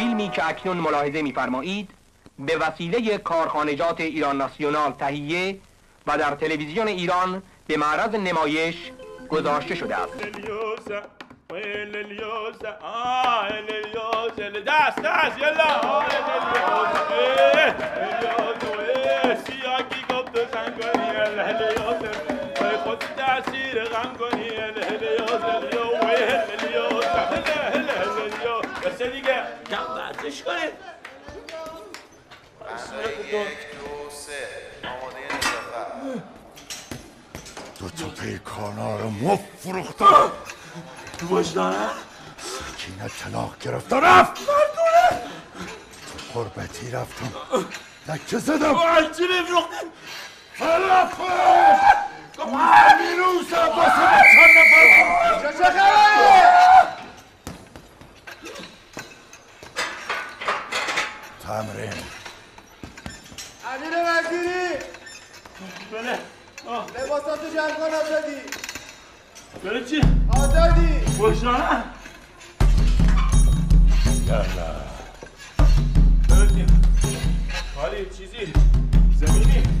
فیلمی که اکنون ملاحظه می‌فرمایید به وسیله کارخانجات ایران ناسیونال تهیه و در تلویزیون ایران به معرض نمایش گذاشته شده است. دو. تا پیکانا رو مف فروختم تو وجدانه سکینه طلاق گرفت رفت! مردونه! تو قربتی رفتم. دکه زدم. چی نفروختی خلافه ویروس عباس چند نفر. چه خبره تمرین امیر وزیری! بله. لباساتو جمع کن آزادی. بله چی؟ آزادی. وجدانه یالا. بله چی؟ حالی چیزی؟ زمینی؟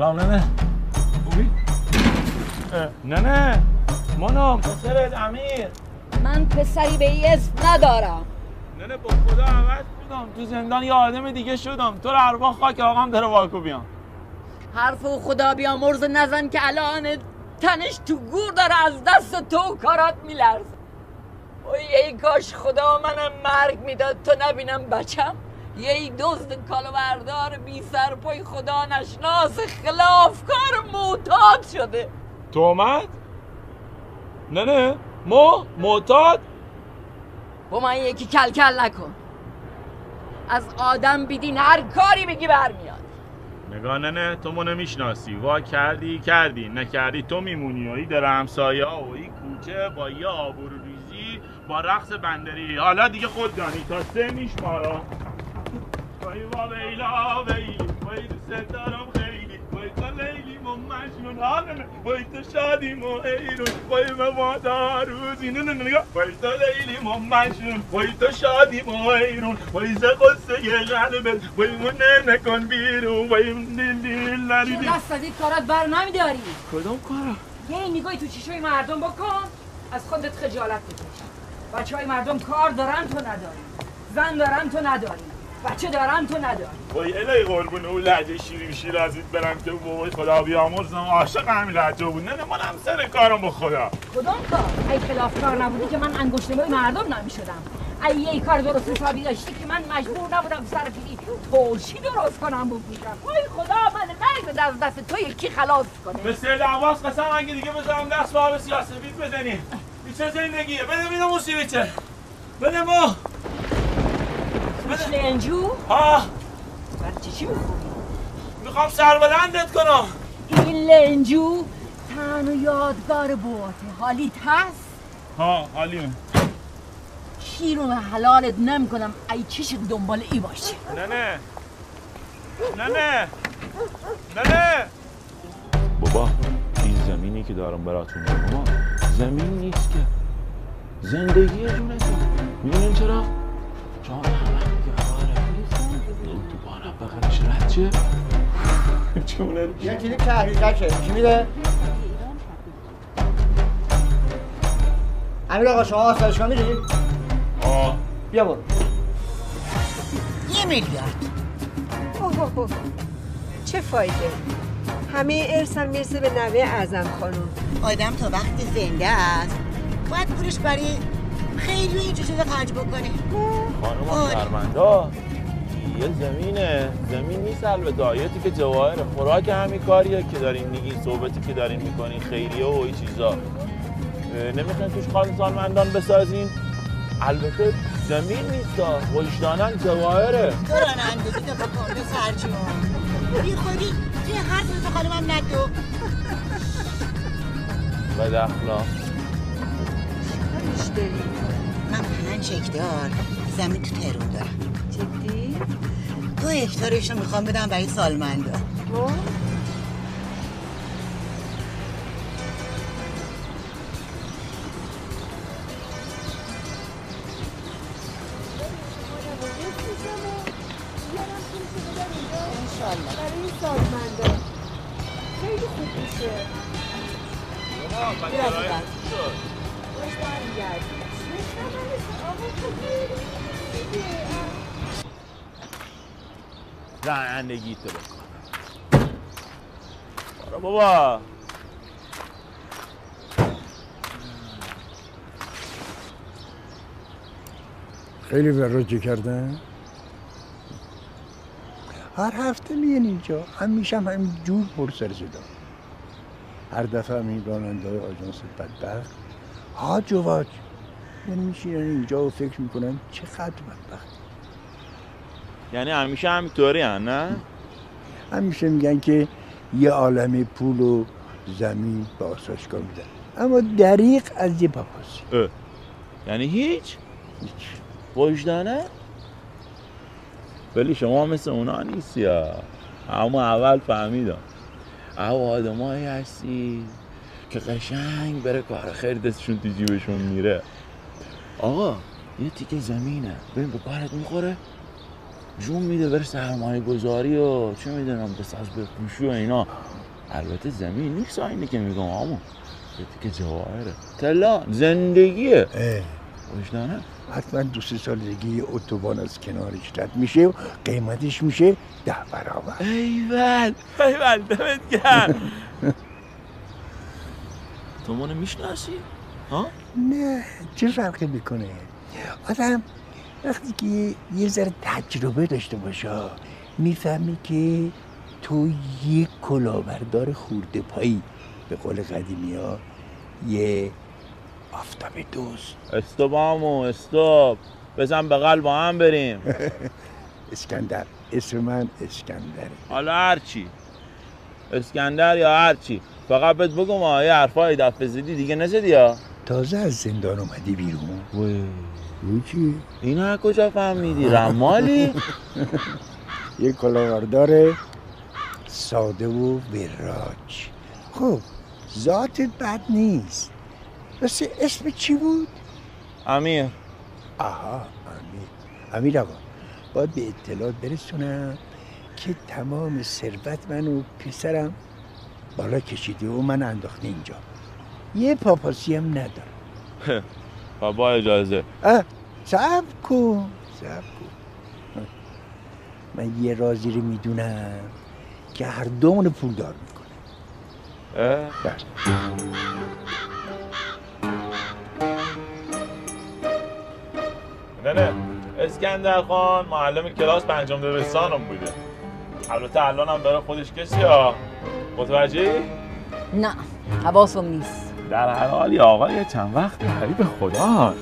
سلام ننه. خوبی؟ ننه مانم. پسرت امیر. من پسری به اسم ندارم. ننه با خدا عوض بودم تو زندان یه آدم دیگه شدم. تو رو ارواح خاک آقام داره واکو بیام. حرف و خدا بیامرز نزن که الان تنش تو گور داره از دست تو کارات میلرز اوی ای کاش خدا منم مرگ می‌داد تو نبینم بچم؟ یه دزد کالوردار بی سر پای خدا نشناس خلافکار معتاد شده. تومت؟ ننه مو معتاد؟ با من یکی کل کل نکن. از آدم بیدین هر کاری بگی برمیاد. نگاه ننه تو منو می‌شناسی. وا کردی کردی. نکردی. تو میمونی و ای در همسایه ها و ای کوچه با یه آبرو ریزی با رقص بندری. حالا دیگه خود دانی. تا سه میشمارا وای وا ویلا ویلی وای دوست دارم خیلی. وای تو لیلی و مجنون وای تو شادی و ایرون وای موادا روزی. نه نه نگاه. وای تو لیلی و مجنون. وای تو شادی و ایرون وای ز قصه قلبت. وای منه نکن بیرون. وای لری دیل دست از این کارات بر نمیداری کدوم کارا؟ یه نگاهی تو چشای مردم بکن از خودت خجالت بکش بچه های مردم کار دارن تو نداری زن دارن تو نداری بچه دارن تو نداری. وای الهی قربون اون لحجه شیرین شیرازیت برم که بابای خدا بیامرزم. عاشق همین لحجه بود. نه نه منم سر کارم با خدا. کدوم کار؟ ای خلاف کار نبودی که من انگشت نمای مردم نمی‌شدم ای یه کار درست حسابی داشتی که من مجبور نبودم سر پیری ترشی درست کنم بپوشم. وای خدا من مرگ از دست تو یکی خلاص کنه مثل دعواز قسم اگه دیگه بذارم دست با آب سیاسفید بزنی. چه زندگیه؟ بده بینه موسیقی چه بده ما مثل انجو. ها برای چی چی؟ می‌خوام سربلندت کنم. این لنجو تن و یادگار بوته. حالیت هست؟ ها حالیمه. شیرون حلالت نمی‌کنم. ای چیش دنبال ای باشه. نه نه. نه نه. نه نه. بابا این زمینی که دارم براتون میگم زمین نیست که. زندگی جونتون می‌دونین چرا؟ چون همه بغلش رد چه؟ چونه یه کلیپ تحقیقته کی میده؟ امیر آقا شما آسایشگاه میری؟ آه بیا برو یه میلیارد اوه اوه اوه. چه فایده همه ارسم می‌رسه به نوه اعظم خانم آدم تا وقتی زنده است باید پولش برای خیلی این چیزا خرج بکنه خانم آره. یه زمینه زمین نیست البته. آیتی که جواهره خوراک همین کاریه که دارین میگین صحبتی که دارین می‌کنین خیریه و این چیزا. نمی‌خواین توش خان سالمندان بسازین؟ البته زمین نیست وجدانن جواهره. دوران اندازی تو بکن به سرجون بی خودی توی حرف تو خانمم ندو بد اخلاق من پنج هکتار زمین تو تهرون دارم. جدی؟ دو هکتارش رو می‌خوام بدم برای سالمندا. بابا خیلی وراجه کردن. هر هفته میان اینجا. همیشه هم همین جور پر سر صدا. هر دفعه هم این راننده های آژانس بدبخت. هاج و واج یعنی میشینن اینجا و فکر می‌کنن چقدر بدبخت. یعنی همیشه همینطوری هم نه؟ همیشه میگن که یه عالم پول و زمین به آسایشگاه میدن اما دریق از یه پاپاسی اه. یعنی هیچ؟ هیچ. وجدانه؟ ولی شما مثل اونا نیستی اما اول فهمیدم. او آدمایی هستی که قشنگ بره کار خیر دستشون تو جیبشون میره. آقا یه تیکه زمینه. ببین به کارت می‌خوره؟ جون میده بره سرمایه گذاری و چه می‌دونم بساز بفروشی و اینا. البته زمین نیست اینی که میگم یه تیکه جواهره. طلا زندگیه. اه. وجدانه. حتما دو سه سال دیگه یه اتوبان از کنارش رد میشه و قیمتش میشه ده برابر. ایول. ایول دمت گرم. تو منو می‌شناسی؟ ها؟ نه چه فرقی می‌کنه؟ آدم وقتی که یه ذره تجربه داشته باشه می‌فهمی که تو یه کلاهبردار خورده پایی به قول قدیمی ها یه آفتاب دوست. استوب همو استوب. بزن بغل با هم بریم. اسکندر اسم من اسکندره حالا هرچی اسکندر یا هرچی فقط بهت بگم یه حرفای دفعه زدی دیگه نزدی ها. تازه از زندان اومدی بیرون. وای. چی؟ اینو از کجا فهمیدی؟ رمالی؟ یه کلاهبردار ساده و وراج. خب ذاتت بد نیست. بس اسم چی بود؟ امیر. آها امیر. امیر آقا باید به اطلاع برسونم که تمام ثروت من و پسرم بالا کشیده و من انداخته اینجا. یه پاپاسی هم ندارم. و با اجازه. اه صبر کن صبر کن. من یه رازی رو می‌دونم که هر دومون پولدار می‌کنه. اه؟ نه نه. اسکندر خان معلم کلاس پنجم دبستانم بوده. البته الان هم برای خودش کسی ها. متوجهی؟ نه حواسم نیست. در هر حال یه آقا یه چند وقت حریب خدا.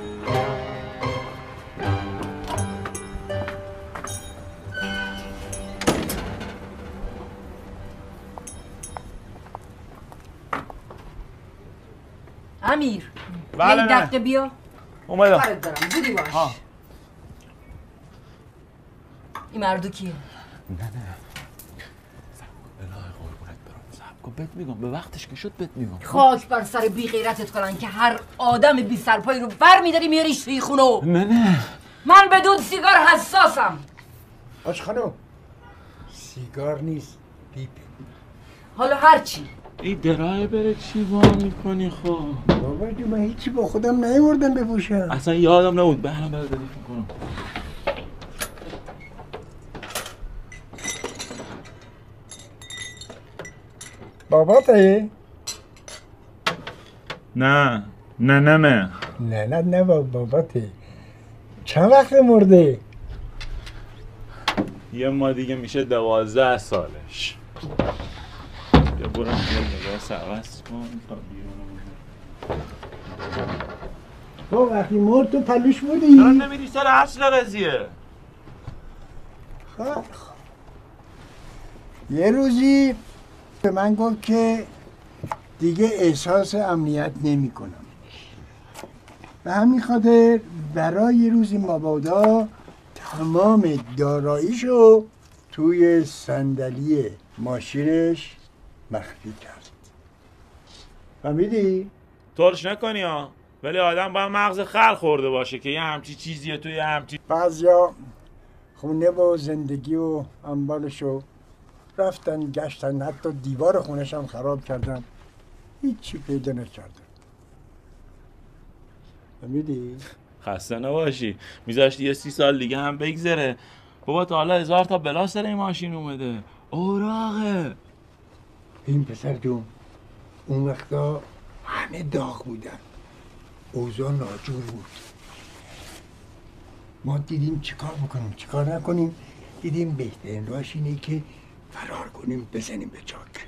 امیر بله، یه نه. دقیقه بیا. اومدم. کارت دارم زودی باش. این مردو کیه؟ الهی قربونت کن بهت میگم به وقتش که شد بهت میگم. خاک بر سر بی غیرتت کنن که هر آدم بی سرپایی رو بر میداری میاریش توی خونو نه نه. من به دود سیگار حساسم. آش خانم سیگار نیست پیپ. حالا هرچی این درای بره چی با می‌کنی خب؟ بابا جو من هیچی با خودم نیوردم بپوشم. اصلا یادم نبود. به الان برات ردیف می‌کنم باباته نه. نه نه نه. نه نه نه باباته چند وقت مرده یه ما دیگه میشه دوازده سالش. بیا برو یه نگاه سعوست کن تا بیرون وقتی مرد تو پلوش چرا بودی نمیری سر اصل قضیه؟ خب. یه روزی به من گفت که دیگه احساس امنیت نمی کنم. به همین خاطر برای روزی مبادا تمام داراییشو توی صندلی ماشینش مخفی کرد. فهمیدی؟ ترش نکنی ها. ولی آدم باید مغز خر خورده باشه که یه همچی چیزیه توی همچی بعضیا خونه و زندگی و انبالشو رفتن گشتن حتی دیوار خونش هم خراب کردن. هیچی پیدا نکردن. فهمیدی؟ خسته نباشی. میذاشتی یه سی سال دیگه هم بگذره. بابا تا حالا هزار تا بلا سر این ماشین اومده. اوراقه. این پسر جون اون وقتا همه داغ بودن. اوضاع ناجور بود. ما دیدیم چیکار بکنیم چیکار نکنیم؟ دیدیم بهترین راهش اینه که فرار کنیم بزنیم به چاک.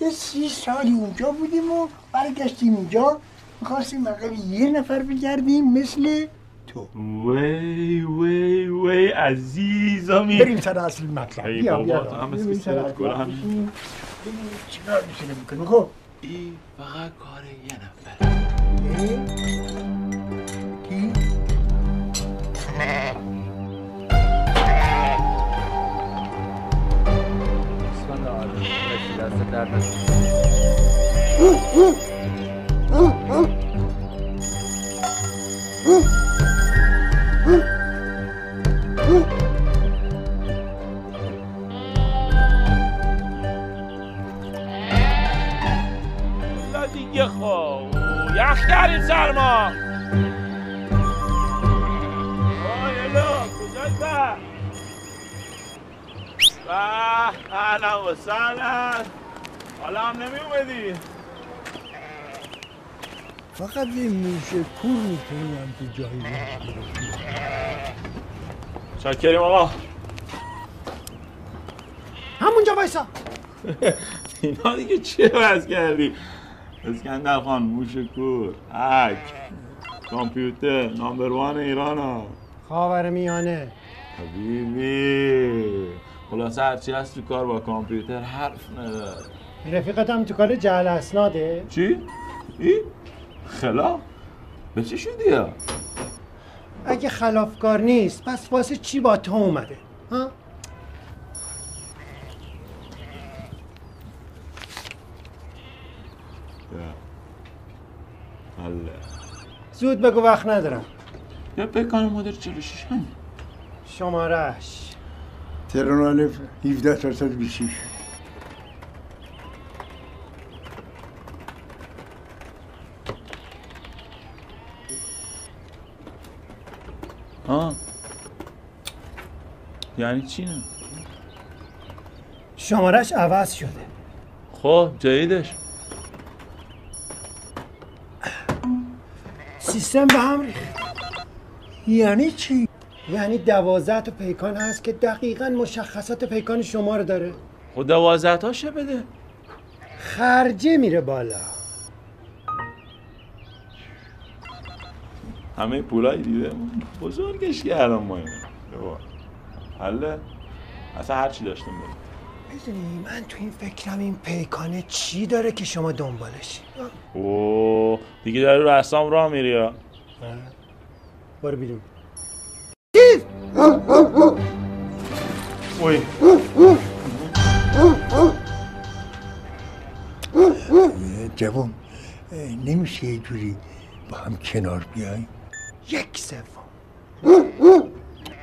یه سی سالی اونجا بودیم و برگشتیم اینجا. می‌خواستیم عقب یه نفر بگردیم مثل تو. وی وی وی عزیزمی بریم سر اصل مطلب. ای بیا بابا، بیا. تو هم سر سرت. ببینیم چیکار می‌تونه بکنیم خب؟ این فقط کار یه نفر. لا دیگه خب یخ کردیم سرما آی الا کجا تا به اهلا و سهلا حالا هم نمی اومدی فقط یه موشه کور می‌تونیم تو جایی. شاکریم آقا. همونجا وایسا. اینا دیگه چیه بس کردی؟ اسکندر خان موشکور هک. کامپیوتر نامبر وان ایران ها. خاور میانه. حبیبی. خلاصه هرچی هست تو کار با کامپیوتر حرف نداره رفیقت هم تو کار جعل اسناده. چی؟ ای؟ خلاف؟ به چی شدی یا؟ اگه خلافکار نیست پس واسه چی با تو اومده؟ ها؟ الله. زود بگو وقت ندارم. یا پیکان مدر 46 هم شمارش الف 17 426 آه یعنی چی نه؟ شمارش عوض شده. خب جدیدش. سیستم به هم ریخت. یعنی چی؟ یعنی دوازده تا پیکان هست که دقیقا مشخصات پیکان شما رو داره. خب دوازده تاشه بده. خرجه میره بالا. همه پولای دیده. بزرگش کردم ما. حله اصلا هر چی داشتیم بده می‌دونی من تو این فکرم این پیکانه چی داره که شما دنبالشی اوه دیگه داری رو اصام راه میری یا؟ برو بیرون. اوی. جوان نمیشه یه جوری با هم کنار بیای؟ یک سوم.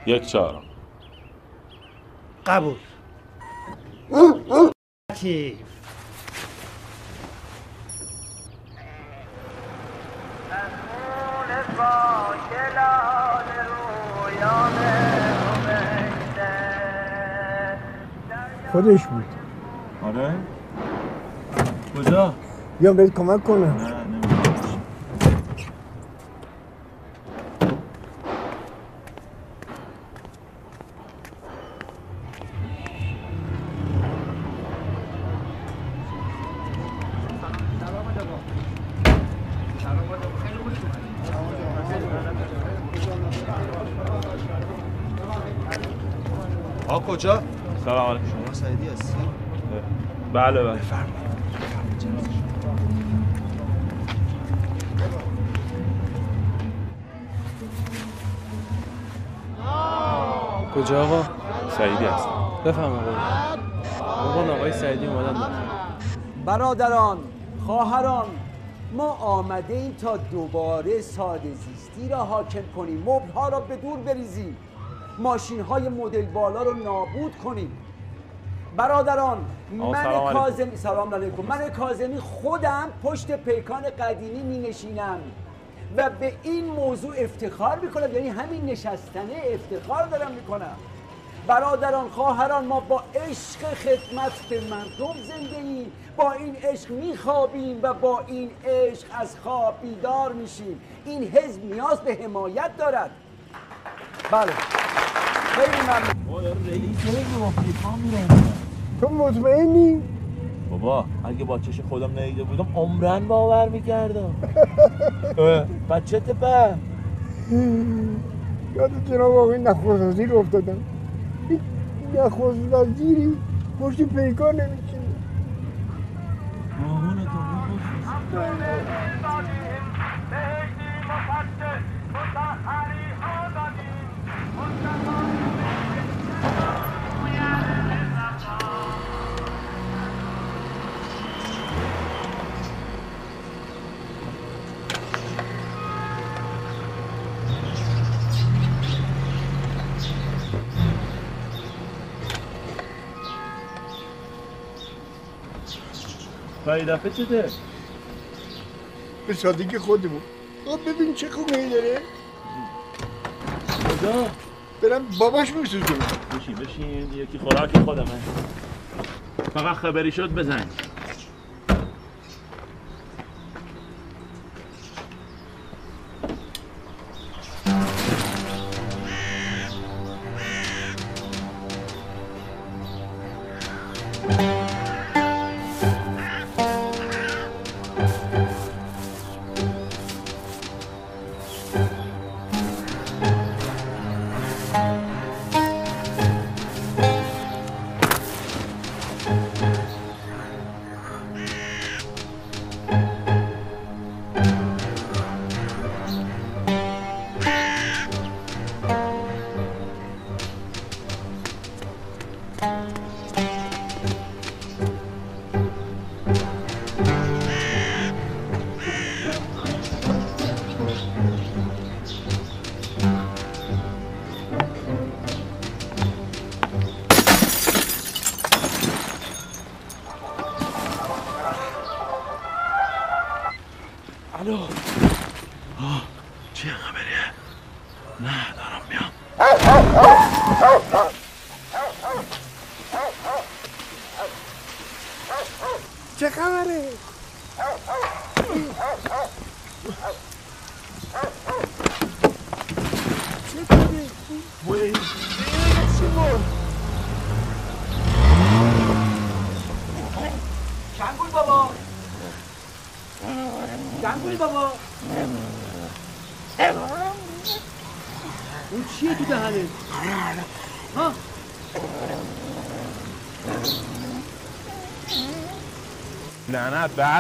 یک چهارم. قبول. لطیف. خودش بود. آره؟ کجا؟ بیام بهت کمک کنم. کجا؟ سلام علیکم. شما سعیدی هستی؟ بله بله. کجا آقا؟ سعیدی هستم. بفهم آقا آقا آقای سعیدی اومدن. برادران خواهران ما آمده ایم تا دوباره ساده زیستی را حاکم کنیم. مبلها را به دور بریزیم. ماشین های مدل بالا رو نابود کنیم. برادران من سلام. کاظمی سلام علیکم. من کاظمی خودم پشت پیکان قدیمی می نشینم و به این موضوع افتخار می‌کنم یعنی همین نشستنه افتخار دارم می‌کنم. برادران خواهران ما با عشق خدمت به مردم زنده ایم با این عشق میخوابیم و با این عشق از خواب بیدار میشیم. این حزب نیاز به حمایت دارد. بله. خیلی ممنون تو مطمئنی؟ بابا اگه با چش خودم ندیده بودم عمرن باور می‌کردم. بچه به یاد جناب آقای نخست وزیر افتادم. این نخست وزیری پشت پیکان نمیشینه و این دفعه چته؟ به سادگی خودمون. آب ببین چه خونه ای داره. کجا؟ برم باباش میسوزونم. بشین بشین یکی خوراک خودمه. فقط خبری شد بزن.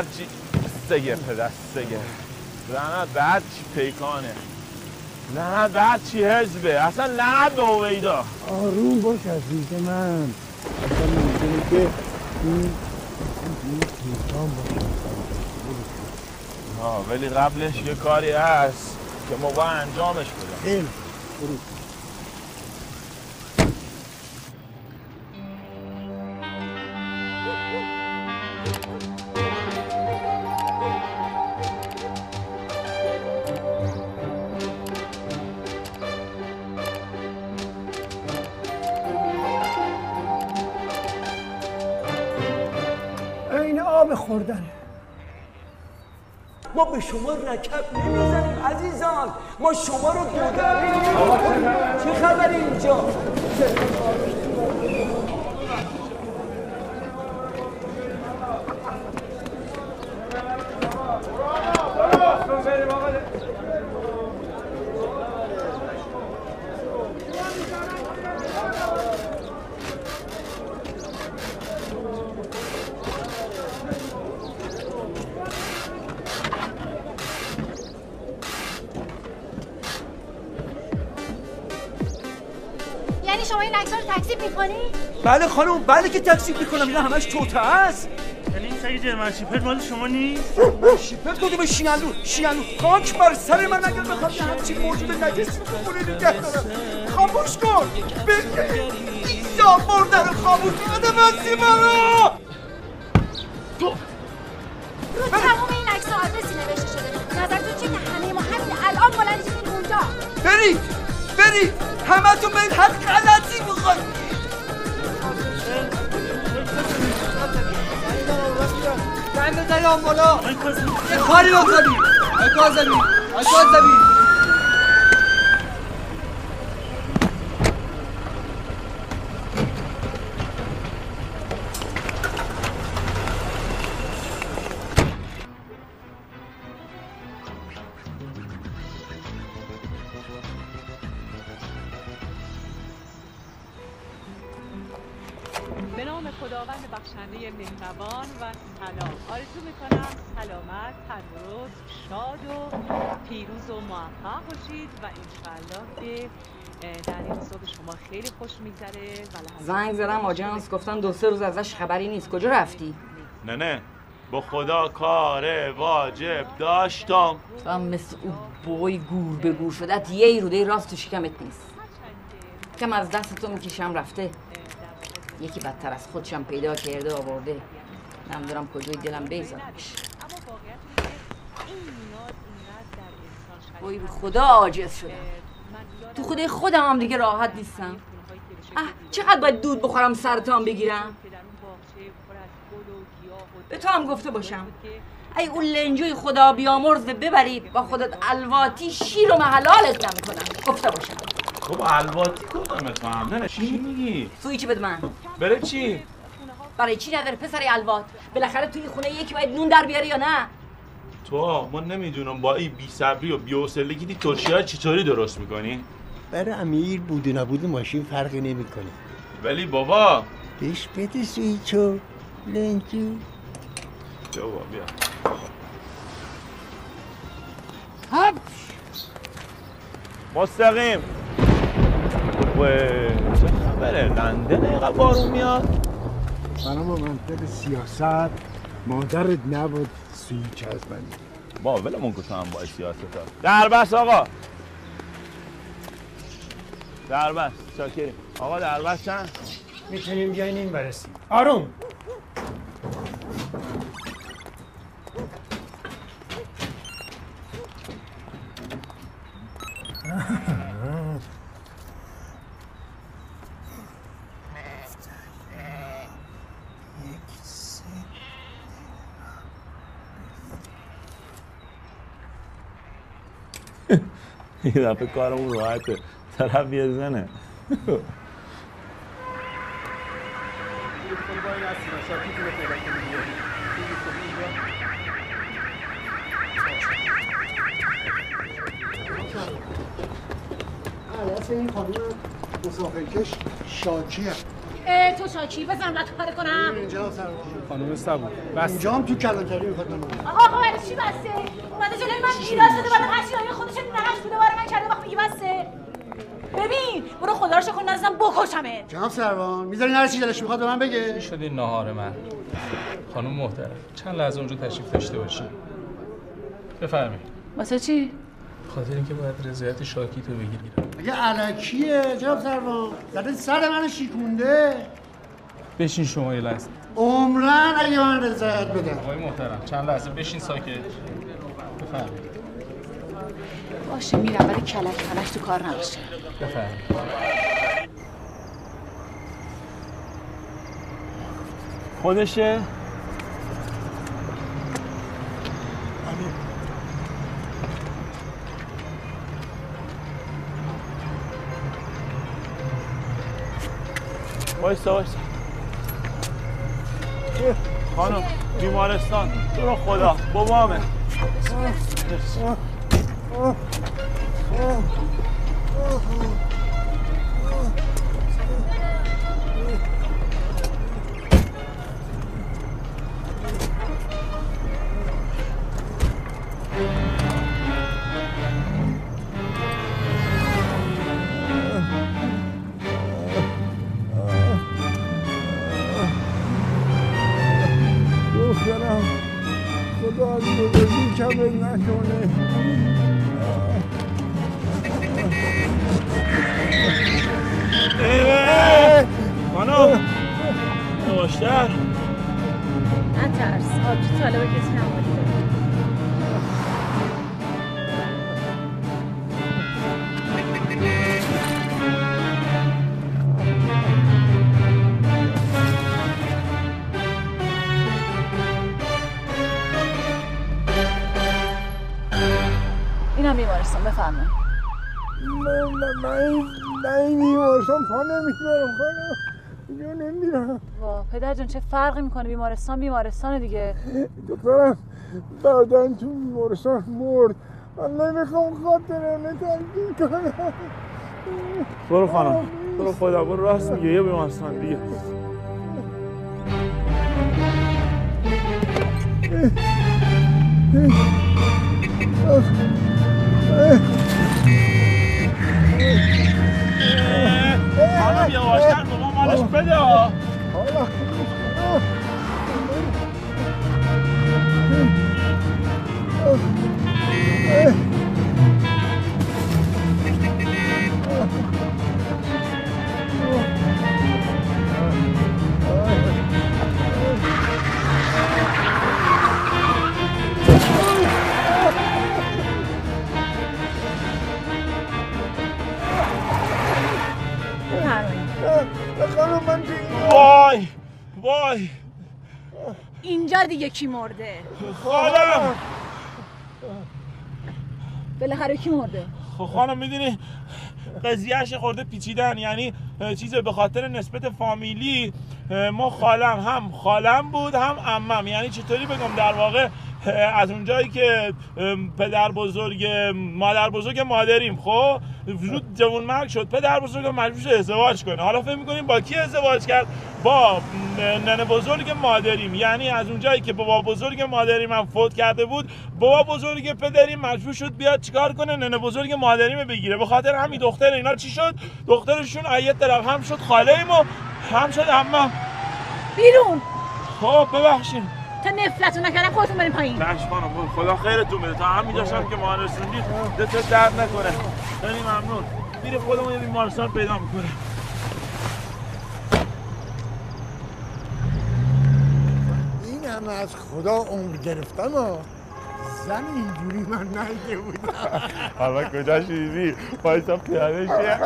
لعنت به هر چی سگه پدر سگه لعنت به پیکانه. لعنت به چی حزبه. اصلا لعنت به اویدا. آروم باش عزیز من. اصلا می‌دونی که این این پیکان باشه. ولی قبلش یه کاری هست که ما باید انجامش بدم. خیلی. شما رکب نمی‌زنیم عزیزان. ما شما رو دوداریم چه خبری اینجا؟ شما این عکس‌ها رو تکذیب می‌کنی؟ بله خانم بله که تکسیب می‌کنم اینا همش توته است. یعنی این سگ جرمن شیپر مال شما نیست؟ شیپت کدوم شیالو شیالو خاک بر سر من اگر بخوام یه همچین موجود نجس رو خونه نگه دارم. خاموش کن. بگه ایسا مردن خاموش بده بسی مرا. حماة ما حقك على تيمخك تعمل يعني ده يا مولا اكواري وكاري اكواري اكواري زنگ زدم آژانس گفتن دو سه روز ازش خبری نیست. کجا رفتی؟ نه نه. با خدا کار واجب داشتم. تو هم مثل او بوی گور به گور شدت یه روده راست تو شکمت نیست. کم از دست تو می‌کشم رفته. یکی بدتر از خودشم پیدا کرده آورده. نمی‌دونم کجای دلم بیزارش وای به خدا عاجز شدم. تو خودی خودم هم دیگه راحت نیستم. اه چقدر باید دود بخورم سرطان بگیرم؟ به تو هم گفته باشم. ای اون لنجوی خدا بیامرز ببرید با خودت الواتی شیر و محلالت نمی‌کنم. گفته باشم. خب الواتی نه نه چی میگی؟ سوی چی بده من؟ بره چی؟ برای چی نداره پسر الوات؟ بالاخره توی خونه یکی باید نون در بیاری یا نه؟ تو ما نمی‌دونم با این بی صبری و بی حوصلگی دی ترشی ها چطوری درست می‌کنی؟ برای امیر بود و نبود ماشین فرقی نمی‌کنه. ولی بابا. بهش بده سویچو لنجو بیا بابا بیا. هپ مستقیم. وای چه خبره؟ لندن اینقدر بارون میاد. منم با منطق سیاست مادرت نبود سویچ از من با ولمون کن هم با سیاست ها در بس آقا. در بس شاکریم آقا در بس چند؟ می‌تونیم بیاین این برسیم آروم. یه دفعه کارمون راحته. طرف یه زنه. این خانم مسافرکش شاکیه تو شاکی بزن من کار کنم. اینجا سر خانم سبو اینجا هم تو کلانتری می‌خواد من آقا آقا برای چی بسته؟ اومده جلوی من گیلاس داده بعد قشنگی خودش نقش بوده برای من کرده وقت میگه بسته. ببین برو خدا رو شکر نزدم بکشمت. جناب سروان می‌ذاری نره چی دلش می‌خواد به من بگه؟ شد این نهار من؟ خانم محترم چند لحظه اونجا تشریف داشته باشیم بفرمایید واسه چی؟ خاطر اینکه باید رضایت شاکی تو بگیرم اگه علکیه جناب سروان زده سر منو شیکونده. بشین شما یه لحظه. عمرن اگه من رضایت بدم. آقای محترم چند لحظه بشین ساکت. بفرمایید باشه میرم ولی کلک کلک تو کار نباشه. بفرمایید خودشه وایسا وایسا. خانم بیمارستان. تو رو خدا. بابامه دخترم خدا از بزرگی کمه نکنه. جان چه فرقی می‌کنه؟ بیمارستان بیمارستان دیگه. دکترم بعدا تو بیمارستان مرد. من نمی‌خوام خاطره تنظیم کنم برو خانم. برو خدا برو راست میگه یه بیمارستان دیگه. خانم یواشتر بابا مالش بده. ها. وای وای. اینجا دیگه کی مرده؟ خالم بالاخره کی مرده؟ خب خانم می‌دونی قضیهش خورده پیچیدن. یعنی چیز به خاطر نسبت فامیلی ما خالم هم خالم بود هم امم یعنی چطوری بگم در واقع از اونجایی که پدر بزرگ مادر بزرگ مادریم. خب زود جوون مرگ شد. پدر بزرگ مجبور شد ازدواج کنه. حالا فکر می‌کنیم با کی ازدواج کرد؟ با ننه بزرگ مادریم. یعنی از اونجایی که بابا بزرگ مادریم هم فوت کرده بود بابا بزرگ پدریم مجبور شد بیاد چیکار کنه؟ ننه بزرگ مادریم بگیره. به خاطر همین دختر اینا چی شد؟ دخترشون آیت طرف هم شد خاله ایم و هم شد اما. بیرون. خب ببخشید. تا نفلتون نکردم خودتون بریم پایین. بخش خانم خدا خیرتون بده. تا همین جاشم که ما رسوندید دست درد نکنه. خیلی ممنون. میره خودمون یه بیمارستان پیدا می‌کنه. این همه از خدا عمر گرفتم ها زن اینجوری من نیده بودم. حالا کجا شیری؟ وایسا پیاده شه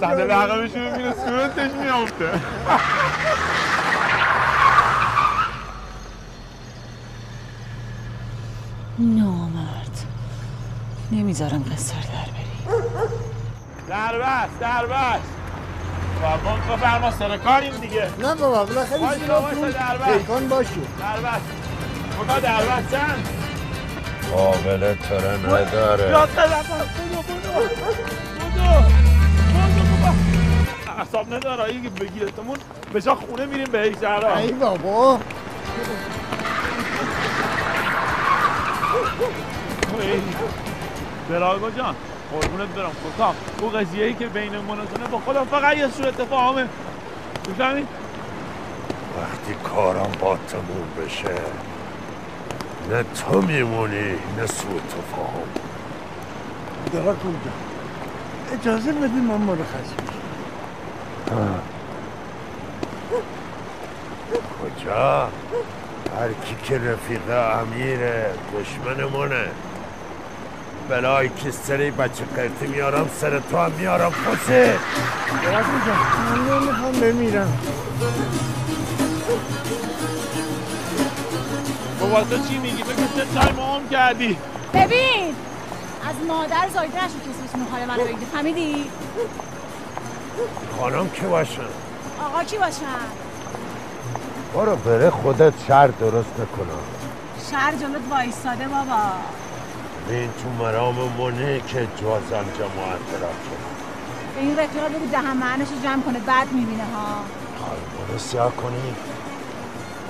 صندل عقبشون میره صورتش میافته. نامرد. نمی‌ذارم قصر در بری. در بست در بست بابا بفرما سر کاریم دیگه. نه بابا در بست پیکان باشه در بست خدا در بست چند؟ قابل تره نداره. یاد قدم بودو بودو بودو بابا اعصاب نداره اگه بگیرتمون. به جا خونه میریم به هیچ ای بابا. براگو جان قربونت برم. خدا او قضیه ای که بین منتونه با خودم فقط یه سوء اتفاهمه می‌فهمی؟ وقتی کارم با تموم بشه نه تو میمونی نه سوء تفاهم دقیقا کن اجازه بدی من مرخص بشم کجا؟ هر کی که رفیق امیره دشمن منه بلای که سری بچه قرتی میارم سر تو هم میارم خوشه درست جان من نمی‌خوام بمیرم بابا تو چی میگی؟ بگو سه تایم هم کردی. ببین از مادر زایده نشو کسی بتونه حال منو بگیره فهمیدی؟ خانم که باشن آقا کی باشن برو بره خودت شر درست نکنم شهر جلوت وایستاده بابا. این تو مرام منه که جوازم جماعت شد به این رفیقا بگو دهن معنیشو جمع کنه بعد می‌بینه ها. برو سیاه کنی.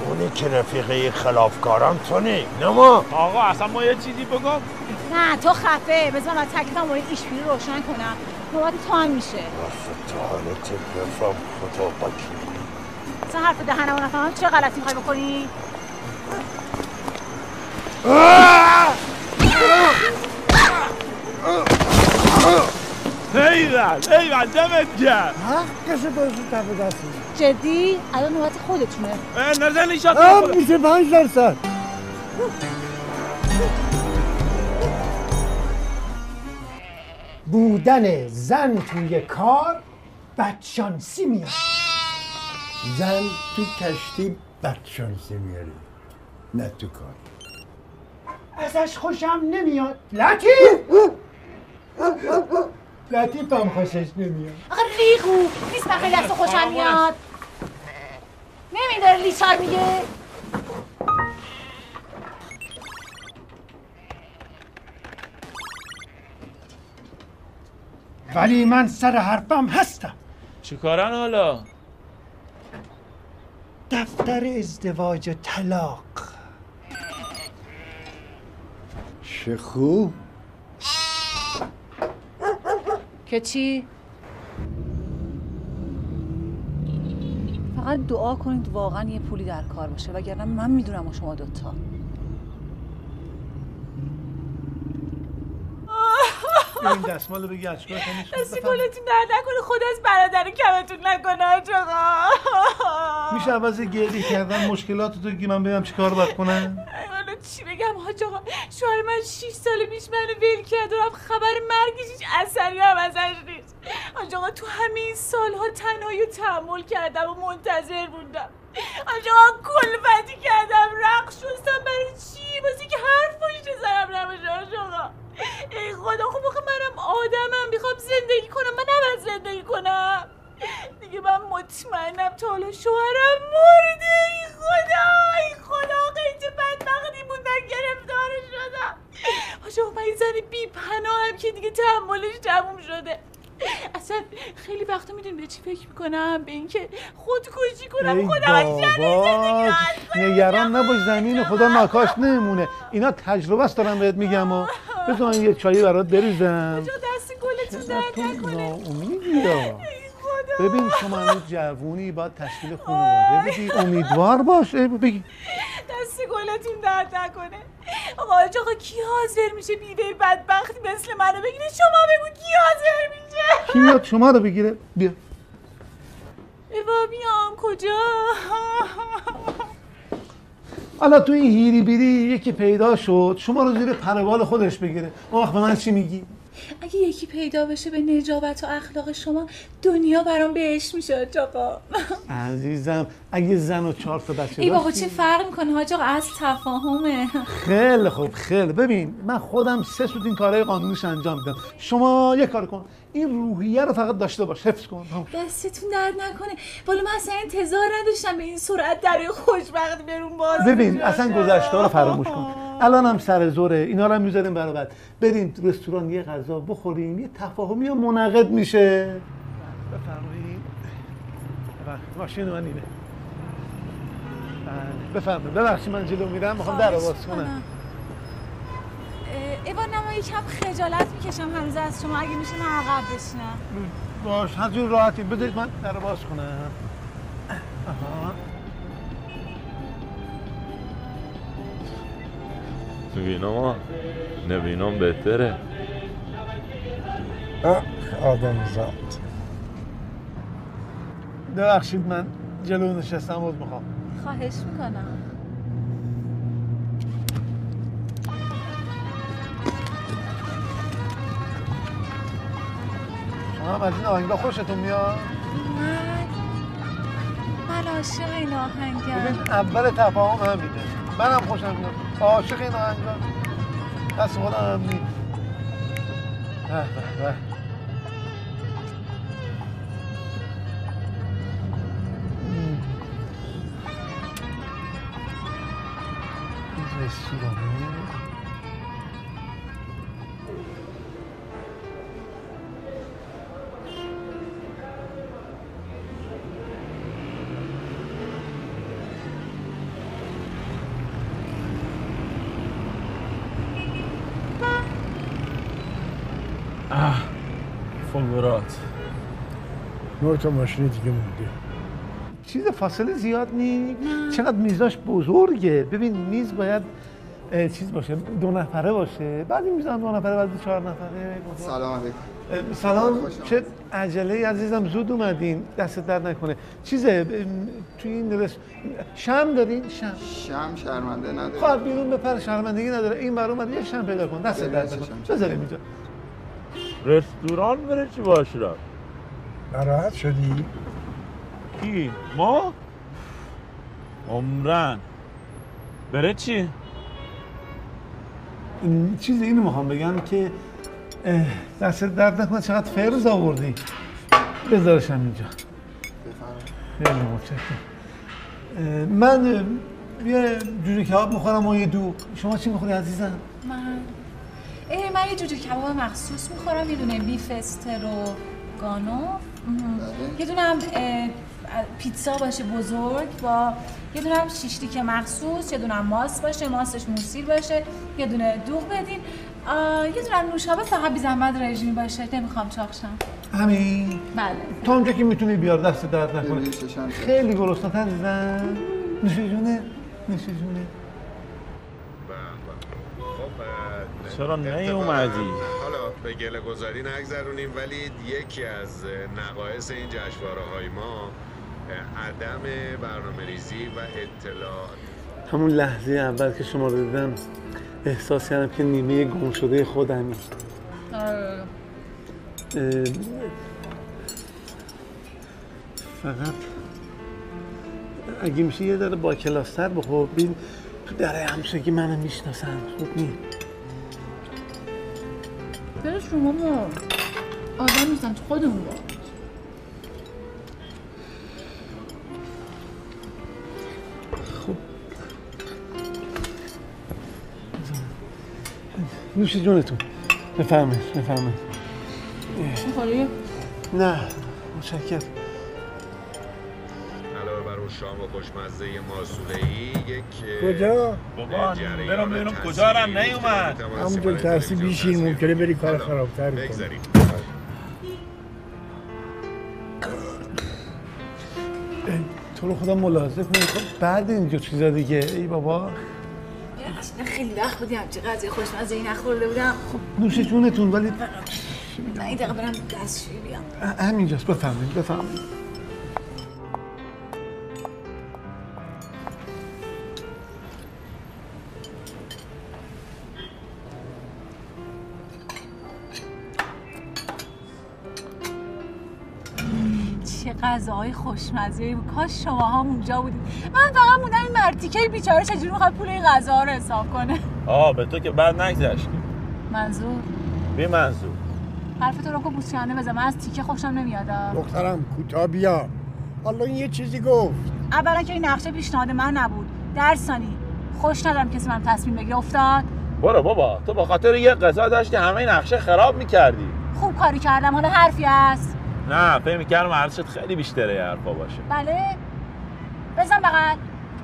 اونی که رفیقه خلافکاران تو نی نه ما. آقا اصلا ما یه چیزی بگم نه تو خفه. بذار من تکلیفم با این ایشپیری روشن کنم. نوبت تو هم میشه. تو حالت بفهم خدا وکیل اصلا حرف دهنمو نفهمم چه غلطی می‌خوای بکنی. ایول ایول دمت گرم. حقش بازی تف دستی جدی؟ الان نوبت خودتونه. نزن این شات آه میشه پنج درصد. بودن زن توی کار بدشانسی میاد. زن تو کشتی بدشانسی میاره نه تو کار. ازش خوشم نمیاد. لطیف! لطیف هم خوشش نمیاد. آخه ریغو نیست من خیلی از تو خوشم میاد. نمیداره لیچار میگه؟ ولی من سر حرفم هستم. چیکارن حالا؟ دفتر ازدواج و طلاق. چه خوب که چی؟ فقط دعا کنید واقعا یه پولی در کار باشه وگرنه من می‌دونم و شما دوتا این دستمال رو بگی از چیکار کنی؟ دستی گلتون در نکنه خود از برادر کمتون نکنه آج آقا میشه عوض گریه کردن مشکلات تو که من بگم چیکار باید کنم حالا چی بگم حاج آقا شوهر من 6 سال پیش منو ول کرد و خبر مرگش هیچ اثری هم ازش نیست. حاج آقا تو همین سالها تنهایی و تحمل کردم و منتظر موندم آقا کلفتی کردم رقص شستم برای چی؟ واسه که حرف پشت سرم نباشه آقا ای خدا خب آخه منم آدمم می‌خوام زندگی کنم من نباید زندگی کنم. دیگه من مطمئنم تا حالا شوهرم مرده ای خدا ای خدا آقا چه بدبختی بود من گرفتار شدم. آجا من این زن بی پناهم که دیگه تحملش تموم شده. اصلا خیلی وقتا می‌دونی به چی فکر می‌کنم به اینکه خودکشی کنم خودم نگران نباش زمین خدا ناکاش نمونه. اینا تجربه است دارم بهت میگم و من یه چایی برات بریزم. آجا دست گلتون ببین شما هنوز جوونی باید تشکیل خانواده بدی. امیدوار باش. بگی. دست گلتون درد نکنه. آقا آقا کی حاضر میشه بیوه بدبختی مثل منو بگیره؟ شما بگو کی حاضر میشه؟ کی میاد شما رو بگیره؟ بیا. ایوا بیام کجا؟ حالا تو این هیری بیری یکی پیدا شد شما رو زیر پروال خودش بگیره. اون وقت به من چی میگی؟ اگه یکی پیدا بشه به نجابت و اخلاق شما دنیا برام بهش میشه آقا. عزیزم اگه زن و چهار تا بچه ای بابا چه فرق می‌کنه؟ حاج آقا از تفاهمه. خیلی خوب خیلی. ببین من خودم سه سوت این کارهای قانونیش انجام میدم. شما یه کار کن. این روحیه رو فقط داشته باش حفظ کن. دستتون درد نکنه. والا من اصلا انتظار نداشتم به این سرعت در خوشبخت برون باز ببین بشه. اصلا گذشته رو فراموش کن. الان هم سر زوره اینا رو هم می‌ذاریم برای بعد. بریم تو رستوران یه غذا بخوریم یه تفاهمی هم منعقد میشه. بفرمایید. بله، ماشین من اینه. بله، بفرمایید. ببخشید من جلو میرم می‌خوام در باز کنم. ایوان نما یکم خجالت می‌کشم هنوز از شما. اگه میشه من عقب بشینم. باش هر جور راحتی. بذارید من در باز کنم. می‌بینم نبینم بهتره. آدم زاد ببخشید من جلو نشستم بود می‌خوام. خواهش می‌کنم. هم از این آهنگا خوشتون میاد؟ من من عاشق این آهنگم. ببین اول تفاهم همینه. منم خوشم میاد. عاشق این آهنگا دست خودم هم نی به رستورانه نه تا ماشین دیگه مونده. چیز فاصله زیاد نی چقدر میزاش بزرگه. ببین میز باید چیز باشه دو نفره باشه. بعضی می‌زنن دو نفره بعضی چهار نفره. سلام علیکم. سلام. چه عجله ای عزیزم زود اومدین. دست درد نکنه. چیزه توی این رس... شم دارین؟ شم. شم شرمنده نداره. خواهد بیرون بپر شرمندگی نداره. این بر اومد یه شم پیدا کن. دست درد نکن بذاریم اینجا. رستوران بره چی باشه را ناراحت شدی؟ کی؟ ما؟ عمرن بره چی؟ این چیز اینو می‌خوام بگم که دست درد نکنه چقدر فرز آوردی بذارشم اینجا خیلی متشکرم اه، من یه جوجه کباب می‌خورم و یه دوغ شما چی می‌خوری عزیزم؟ من اه من یه جوجه کباب مخصوص می‌خورم یه دونه بیف استروگانو یه دونه هم اه، پیتزا باشه بزرگ با یه دونه هم شیش تیکه مخصوص یه دونه هم ماست باشه ماستش موسیل باشه یه دونه دوغ بدین. یه دونه هم نوشابه فقط بی زحمت رژیمی باشه نمی‌خوام چاق شم. همین. بله. تا اونجا که می‌تونی بیار دست درد نکنه. خیلی گرسنت عزیزم نوش جونه نوش جونه. چرا نیومدی؟ به گله گذاری نگذرونیم ولی یکی از نقایص این جشنواره های ما عدم برنامه ریزی و اطلاع همون لحظه اول که شما رو دیدم احساس کردم که نیمه گم شده خودمی. فقط اگه میشه یه ذره با کلاستر بخور بین تو در همسایگی منو می‌شناسن. خوب نیست. چرا شما ما آدم نیستن تو خودمون با نوش جونتون بفرمایید می‌خوری؟ نه متشکرم شام و خوشمزه ماسوله ای یک کجا؟ بابا برم ببینم کجا رم نیومد. همونجا که ترسی بیشین ممکنه بری کار خرابتر کنی. تو رو خدا ملاحظه کنید خب بعد اینجا چیزا دیگه. ای بابا. اصلا خیلی وقت بودی همچی غذای خوشمزه ای نخورده بودم. نوش جونتون ولی نه این دقیقه برم دستشویی بیام. همینجاست بفهمید بفهمید غذاهای خوشمزه بود. کاش شما هم اونجا بودید. من فقط موندم این مرتیکه بیچاره چجوری می‌خواد پول این غذا رو حساب کنه. آه به تو که بعد نگذشتی منظور؟ بی منظور. حرف تو رو که بوسیانه بزن. من از تیکه خوشم نمیاد. دخترم کوتاه بیا. حالا این یه چیزی گفت. اولا که این نقشه پیشنهاد من نبود. در ثانی خوش ندارم کسی من تصمیم بگیره. افتاد؟ برو بابا. تو با خاطر یه قضا داشتی همه نقشه خراب می‌کردی. خوب کاری کردم. حالا حرفی هست. نه فکر می‌کردم ارزشت خیلی بیشتره یه حرفا باشه. بله. بزن بغل.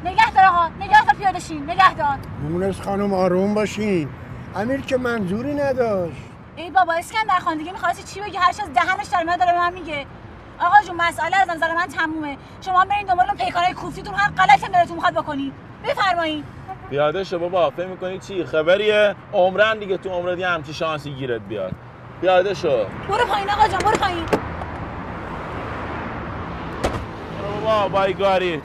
نگه دار آقا. نگه دار پیاده شین. نگه دار. مونس خانم آروم باشین. امیر که منظوری نداشت. ای بابا اسکندر خان دیگه می‌خواستی چی بگی؟ هر چی از دهنش داره میاد داره به من میگه. آقا جون مسئله از نظر من تمومه. شما برین دنبال اون پیکارای کوفتیتون. هر غلطی هم دلتون می‌خواد بکنی. بفرمایید پیاده شو بابا. فکر می‌کنی چی؟ خبریه. عمرن دیگه تو عمرت یه همچی شانسی گیرت بیاد. پیاده شو. برو پایین آقا جان برو پایین. برو بابا بایگاریت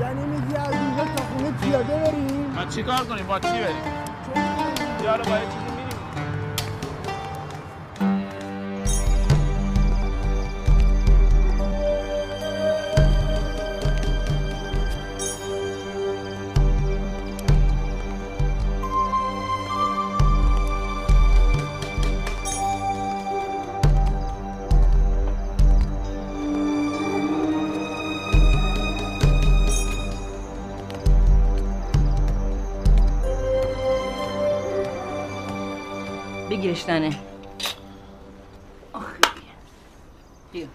یعنی میگی از اینجا تا خونه پیاده بریم؟ من چیکار کنیم؟ با چی بریم؟ یارو با یه چیزی میریم بگیرش تنه بیا.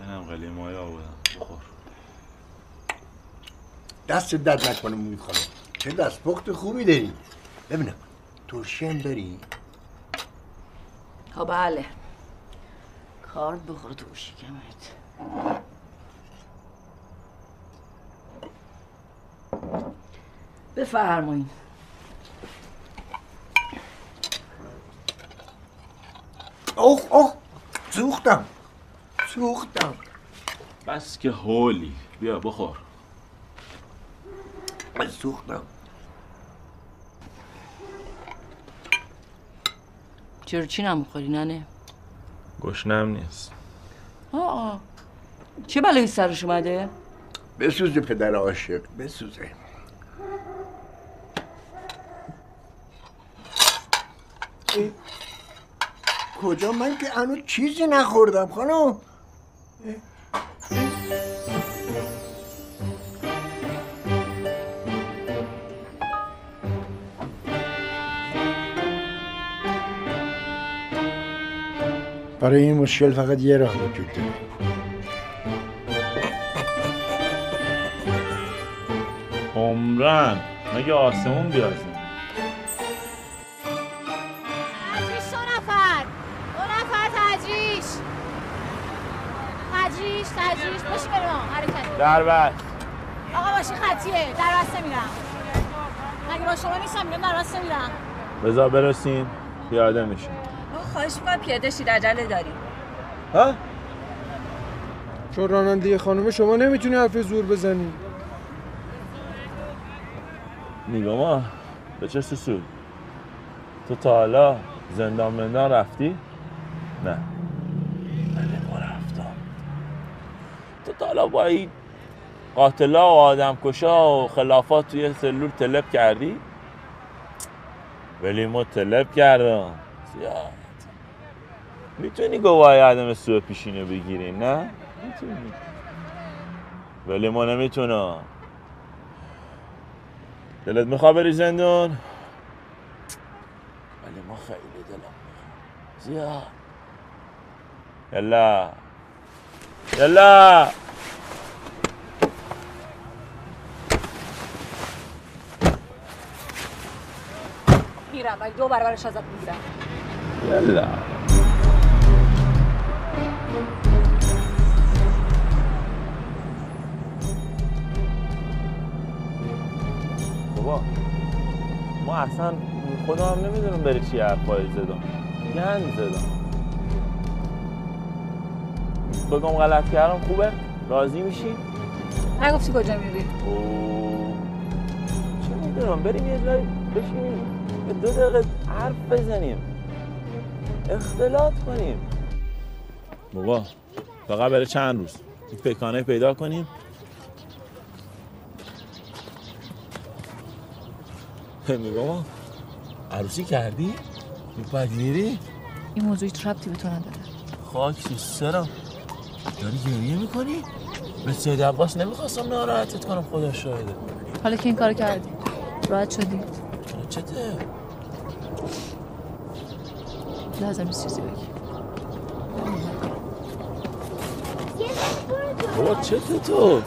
اینم قلی مایا بودم بخور. دست درد نکنه خانم. چه دست پخت خوبی داری. ببینم. ترشی هم داری؟ ها بله. کارد بخوره تو شکمت بفرمایین. اوه اوه سوختم سوختم. بس که هولی بیا بخور. من سوختم. چرا چی نمی‌خوری ننه؟ گشنم نیست. آه چه بلایی سرش اومده؟ بسوزه پدر عاشق بسوزه. ای، کجا؟ من که هنوز چیزی نخوردم خانم. برای این مشکل فقط یه راه وجود داره عمرن مگه آسمون بیازیم؟ تجریش تجریش باشی بریم حرکت. در بس. آقا باشی خطیه. در بسته میرم. مگه با شما نیستم میگم در بسته میرم. بذار برسین پیاده میشه خواهش می‌کنم پیاده شید عجله داریم. ها؟ چون راننده خانم شما نمی‌تونی حرف زور بزنی. نگاه ما به چه سوسول؟ تو تا حالا زندان مندان رفتی؟ نه ولی ما رفتم تو تا حالا با این قاتلا و آدم کشا و خلافات توی سلول تلپ کردی؟ ولی ما تلپ کردم. زیاد. می‌تونی گواهی عدم سوء پیشینه بگیری نه؟ می‌تونی. ولی ما نمی‌تونم. دلت می‌خواد بری زندون؟ ولی ما خیلی دلم زیاد. یلا. یلا. میرم ولی دو برابرش ازت می‌گیرم یلا بابا ما اصلا خودم هم نمی‌دونم بری چی حرفایی زدم گند زدم بگم غلط کردم خوبه؟ راضی میشی؟ نگفتی کجا میری اوه. چه می‌دونم بریم یه جایی بشینیم دو دقیقه حرف بزنیم. اختلاط کنیم. بابا فقط برای چند روز. این پیکانه پیدا کنیم. میگم ما عروسی کردی؟ باید میری؟ این موضوع هیچ ربطی به تو نداره. خاک تو سرم. داری گریه می‌کنی؟ به سید عباس نمی‌خواستم ناراحتت کنم خدا شاهده. حالا که این کارو کردی. راحت شدی. چته؟ لازم نیست چیزی بگی. بابا چته تو؟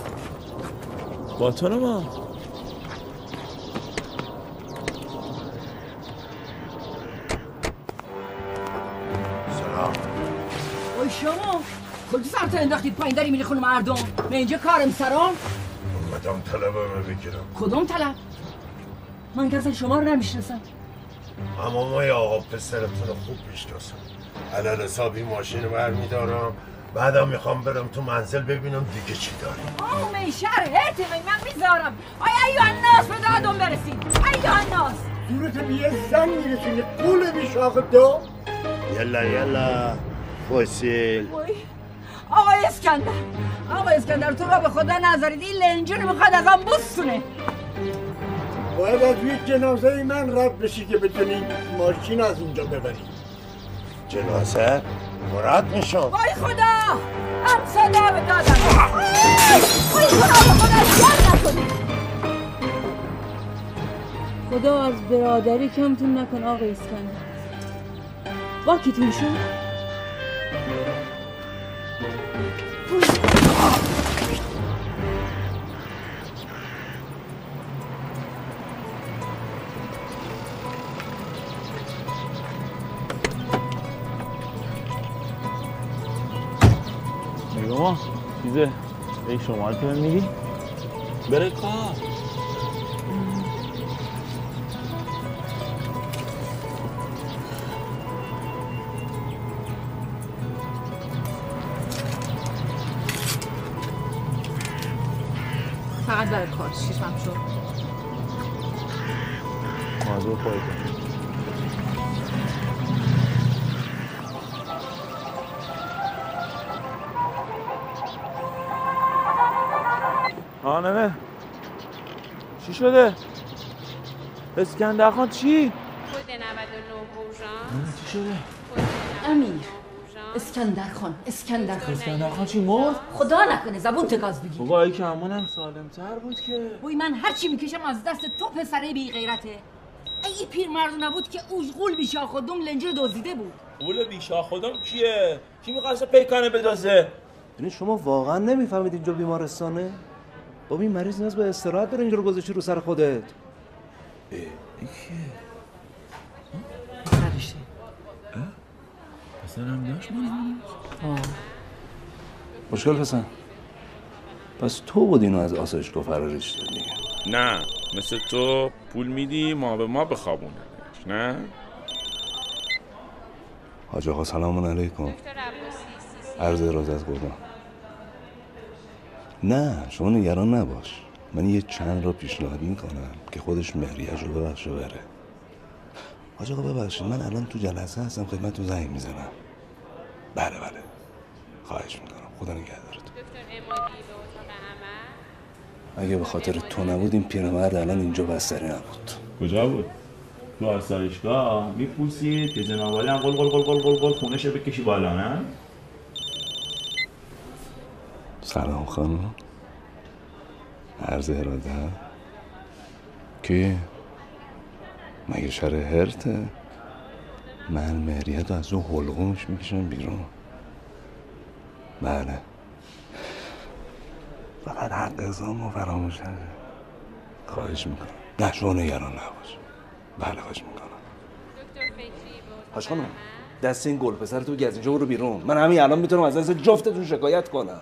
با تو ما سلام. اوی شما کجا سرتو انداختید؟ پایین داری میری خونه مردم. نه اینجا کارم سران اومدم طلبمه بگیرم. کدوم طلب؟ من که اصلا شما رو نمی‌شناسم. اما ما یا آقا پسرتون رو خوب می‌شناسم. علال حسابی ماشین برمیدارم. بعدم می‌خوام برم تو منزل ببینم دیگه چی داری آه می شهر هرتی من می‌ذارم. آی ایو الناس به دادم برسید ایو الناس صورت به یه زن میرسونی قول بیشاق دو یلا یلا. فسیل. آقای اسکندر. آقای اسکندر تو را به خدا نذارید. این لنجه رو می‌خواد از آن بستونه. باید از روی جنازه من رد بشی که بتونی ماشین از اونجا ببری. جنازه؟ مرد میشم وای خدا! هم صدا به دادم. وای خدا به خدا شر نکنید خدا از برادری کمتون نکن آقای اسکندر. واکیتون شد؟ چیزه ای شما رو بهم میگی. بره کار. فقط برای کار شیشم شد. موضوع خودتون چی شده؟ اسکندر خان چی؟ کد 99 بورژان چی شده؟ امیر اسکندر خان اسکندر خان اسکندر خان چی مرد؟ خدا نکنه زبون تکاز بگی بابا ای که همونم سالم تر بود که بوی من هرچی می‌کشم از دست تو پسره بی غیرته ای پیر مرد نبود که اوشغول بیشا خودم لنجر دزدیده بود قول بیشا خودم کیه؟ کی می‌خواسته پیکانه بدازه؟ یعنی شما واقعا نمی‌فهمید اینجا بیمارستانه؟ بابا این مریض نیاز به استراحت بره اینجا رو گذاشتی رو سر خودت. این کیه؟ سرشه پسرم داشت آه. مشکل پسن پس تو بود اینو از آسایشگاه فرارش دادی؟ نه مثل تو پول میدی ما به ما بخوابوننش نه؟ حاج آقا سلام علیکم. عرض اراز از نه شما نگران نباش. من یه چند را پیشنهاد می‌کنم که خودش مهریش رو ببخشه بره. حاج آقا ببخشید من الان تو جلسه هستم خدمتتون زنگ می‌زنم. بله بله. خواهش می‌کنم. خدا نگهدارت اگه به خاطر تو نبود این پیرمرد الان اینجا بستری نبود. کجا بود؟ تو آسایشگاه. میپوسید که جنابالی هم قل قل قل قل قل قل خونش بکشی بالا نه؟ سلام خانم. عرض اراده. کی؟ مگه شر هرته؟ من مهریت از اون حلقومش می‌کشم بیرون. بله. فقط حق ازام رو فراموش نده خواهش می‌کنم. نه شما نگران نباش. بله خواهش می‌کنم. حاج خانم دست این گل پسر تو از اینجا برو بیرون. من همین الان می‌تونم از دست جفتتون شکایت کنم.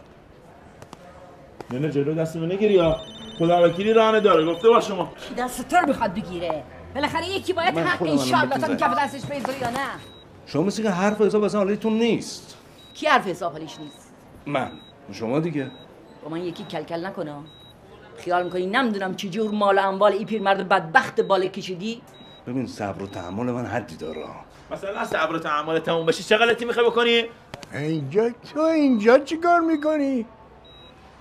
نه نه جلو دستمو نگیری یا خدا وکیلی رانه داره گفته با شما. کی دست تو رو می‌خواد بگیره؟ بالاخره یکی باید حق این الان شارلاتان بهتون کف دستش بذاری یا نه؟ شما مثل که حرف حساب اصلا حالیتون نیست. کی حرف حساب حالیش نیست؟ من. شما دیگه. با من یکی کلکل نکنه. خیال می‌کنی نمی‌دونم چجور مال و اموال این پیرمرد بدبخت بالا کشیدی؟ ببین صبر و تحمل من حدی داره. مثلا صبر و تحمل تموم بشه چه غلطی می‌خوای بکنی؟ اینجا تو اینجا چیکار می‌کنی؟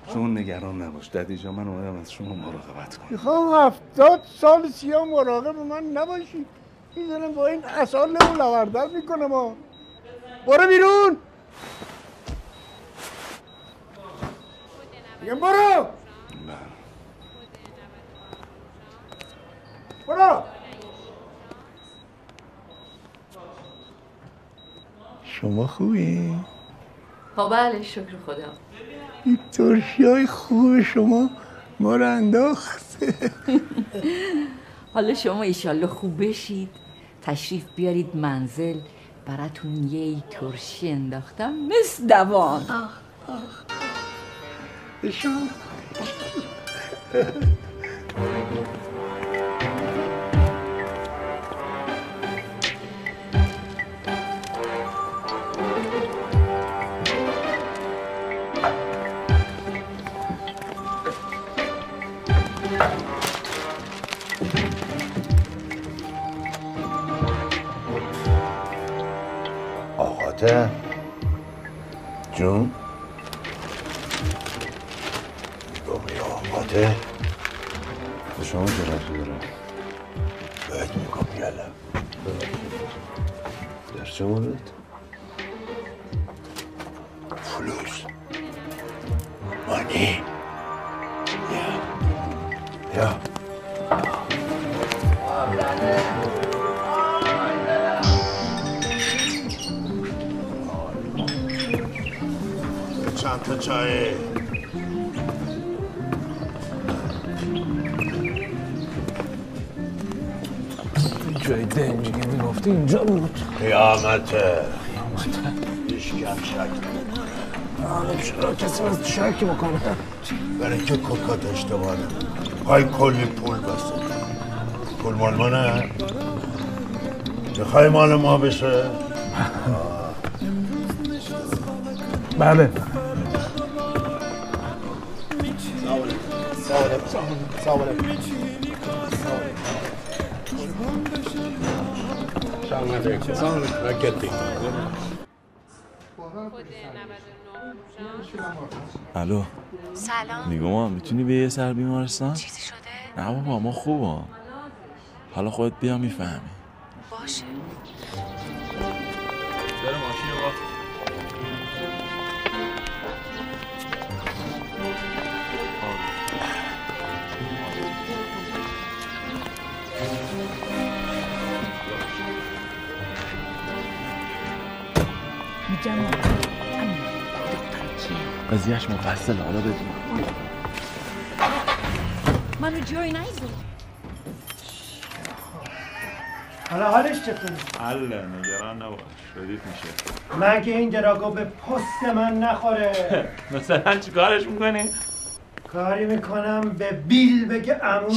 شما نگران نباش. ددیجا من اومدم از شما مراقبت کنم. می‌خوام هفتاد سال سیاه مراقب من نباشی. می‌زنم با این اصال و لوردر می‌کنم ها برو بیرون. میگم برو. برو. شما خوبی؟ ها بله شکر خدا. این ترشی های خوب شما ما رو انداخته. حالا شما ایشالله خوب بشید. تشریف بیارید منزل. براتون یه ترشی انداختم. مثل دوان. شما آقاته جون. بابی آقاته به شما چه رفتی داره؟ بهت میگم یالا. در چه مورد؟ چای جای دنجی که می‌گفتی اینجا بود. قیامته. هیچ کم شک نمی‌کنه آره چرا کسی از شک بکنه؟ برای که کوکات اشتباه های کلی پول بسته. پول مال منه. می‌خوای مال ما بشه؟ بله. الو. سلام. نگاه می‌تونی به یه سر بیمارستان؟ چیزی شده؟ نه بابا ما خوبم حالا خودت بیا می‌فهمی. باشه. میگم قضیهش مفصل حالا بدون منو جایی نیزو حالا حالش چطوره؟ حله نگران نباش. ردیف میشه. مگه این دراگو به پست من نخوره. مثلا چی کارش می‌کنی؟ کاری می‌کنم به بیل بگه امو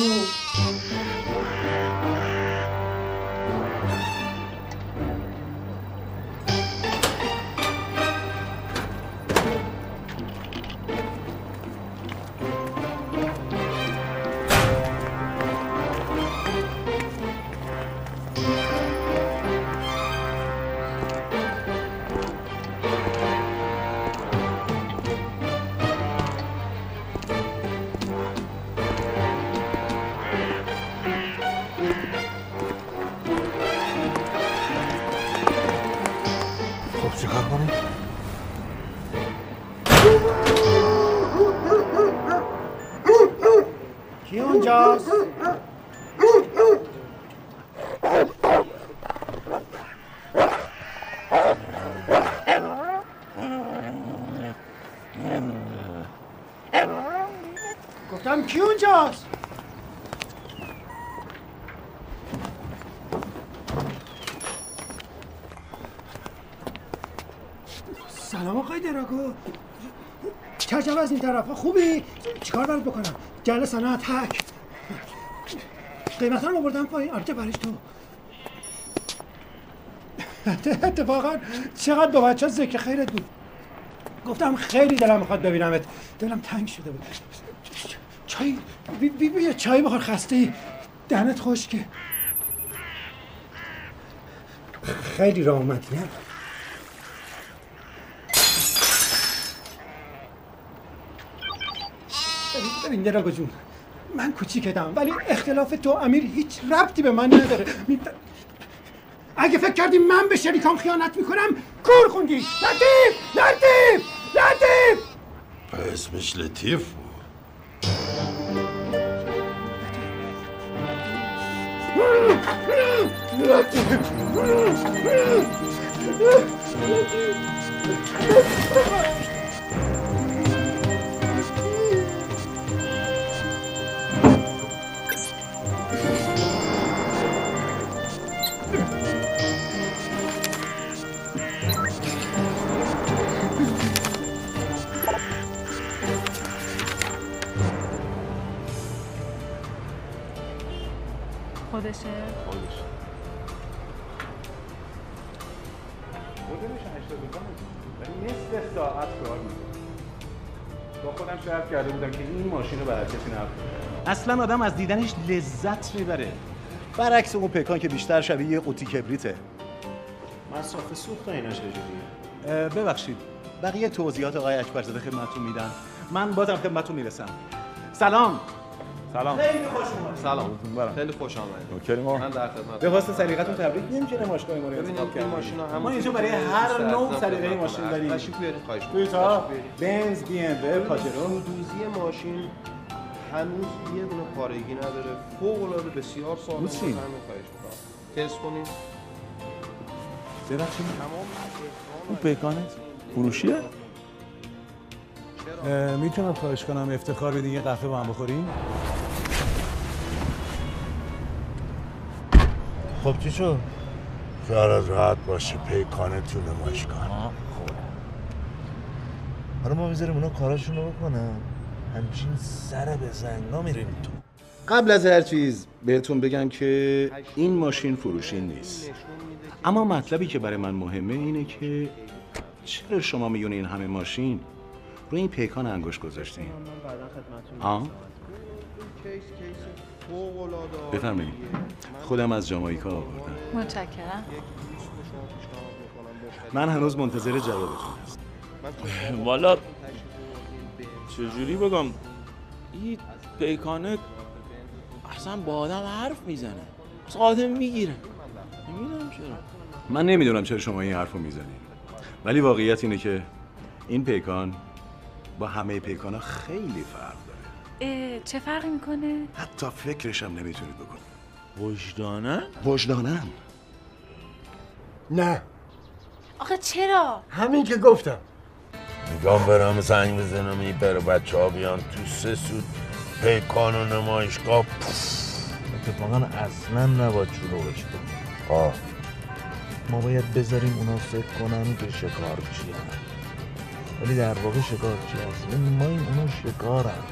طرف خوبی؟ چیکار برات بکنم؟ جل صنعت تک قیمت رو آوردم پایین. البته برای تو. اتفاقا چقدر با بچه ذکر خیرت بود. گفتم خیلی دلم می‌خواد ببینمت. دلم تنگ شده بود. چای بی بی بی چای بخور خسته. ای دهنت خشکه. خیلی راه اومدی نه؟ ببین- دراگو جون من کوچیکتم ولی اختلاف تو امیر هیچ ربطی به من نداره. اگه فکر کردی من به شریکام خیانت می‌کنم کور خوندی. لطیف لطیف لطیف! اسمش لطیف بود. خودشه خودش. بودنش 82 ولی نصف ساعت کار می‌کنه با خودم شرط کرده بودم که این ماشین رو برای کسی نفروشم اصلا آدم از دیدنش لذت می‌بره. برعکس اون پکان که بیشتر شبیه یه قوطی کبریته. مصرف سوخت اینا چجوریه ببخشید. بقیه توضیحات آقای اکبرزاده خدمتتون میدن من بازم خدمتتون می‌رسم. سلام. سلام. خیلی خوش سلام. خیلی خوش آمدید. ما؟ من در خدمت به واسه سلیقتون تبریک میگیم که نمایشگاه ما رو ببینید انتخاب این کردیم. ماشین ها ما اینجا برای هر نوع سلیقه ماشین داریم. تشریف بیارید خواهش می‌کنم. بنز بی ام و پاجرو. خودروزی ماشین هنوز یه دونه پارگی نداره. فوق العاده بسیار سالم. همین خواهش می‌کنم. تست کنید. ببخشید اون پیکانه؟ فروشیه؟ می‌تونم خواهش کنم افتخار بدین یه قهوه با هم بخوریم؟ خب چی شد؟ خیالت راحت باشه. پیکانه تو نمایشگاه حالا ما می‌ذاریم اونا کاراشون رو بکنن. همچین سر به زنگا میریم تو. قبل از هر چیز بهتون بگم که این ماشین فروشی نیست. اما مطلبی که برای من مهمه اینه که چرا شما میون این همه ماشین روی این پیکان انگوش گذاشتین؟ آه؟ بفرمایید. خودم از جامائیکا آوردم. متشکرم. من هنوز منتظر جوابتون هستم. والا چجوری بگم؟ این پیکانه اصلا با آدم حرف می‌زنه. اصلا آدم می‌گیره. نمی‌دونم چرا. من نمی‌دونم چرا شما این حرفو می‌زنید. ولی واقعیت اینه که این پیکان با همه پیکان خیلی فرق داره. چه فرقی می‌کنه؟ حتی فکرش هم نمی‌تونید بکنید. وجدانن؟ وجدانن. نه. آخه چرا؟ همین که گفتم. میگم برم زنگ بزنم این بره بچه ها بیان تو سه سود پیکان و نمایشگاه. اتفاقا اصلا نباید شلوغش کنیم آه. ما باید بذاریم اونا فکر کنن که شکار چیه. ولی در واقع شکار چی هست؟ ببین ما این اونا شکارن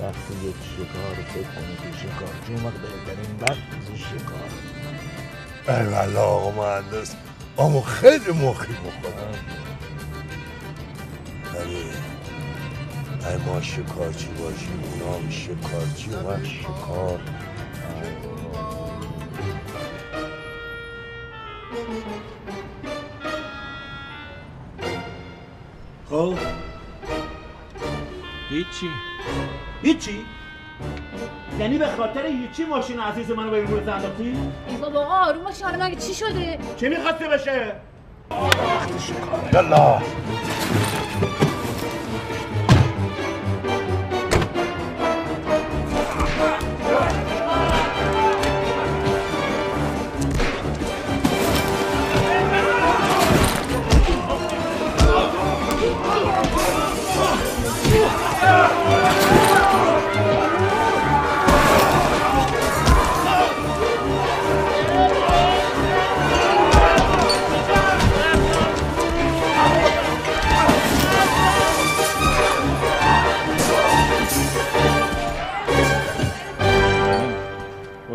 وقتی یک شکار فکر کنه که شکار چی اون وقت بهترین وقت از شکار. ایوالا آقا مهندس اما خیلی مخی بخورم. ولی ای ما شکارچی باشیم اونا هم شکارچی و شکار. خب هیچی هیچی؟ یعنی به خاطر هیچی ماشین عزیز منو به این روز انداختی؟ ای بابا آروم باش حالا مگه چی شده؟ چی می‌خواستی بشه؟ یالا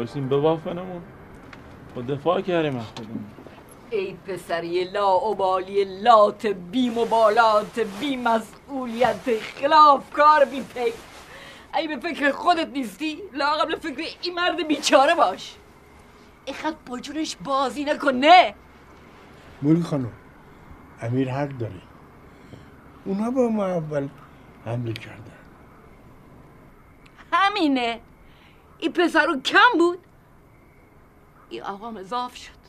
وایسیم ببافنمون با دفاع کردیم از خودمون. ای پسری لا ابالی لات بی مبالات بی مسئولیت خلاف کار بی پی. ای به فکر خودت نیستی؟ لا قبل فکر این مرد بیچاره باش. اینقدر با جونش بازی نکن نه. مولی خانم امیر حق داره. اونا با ما اول حمله کردن. همینه. این پسر رو کم بود. این آقا مضاف شد.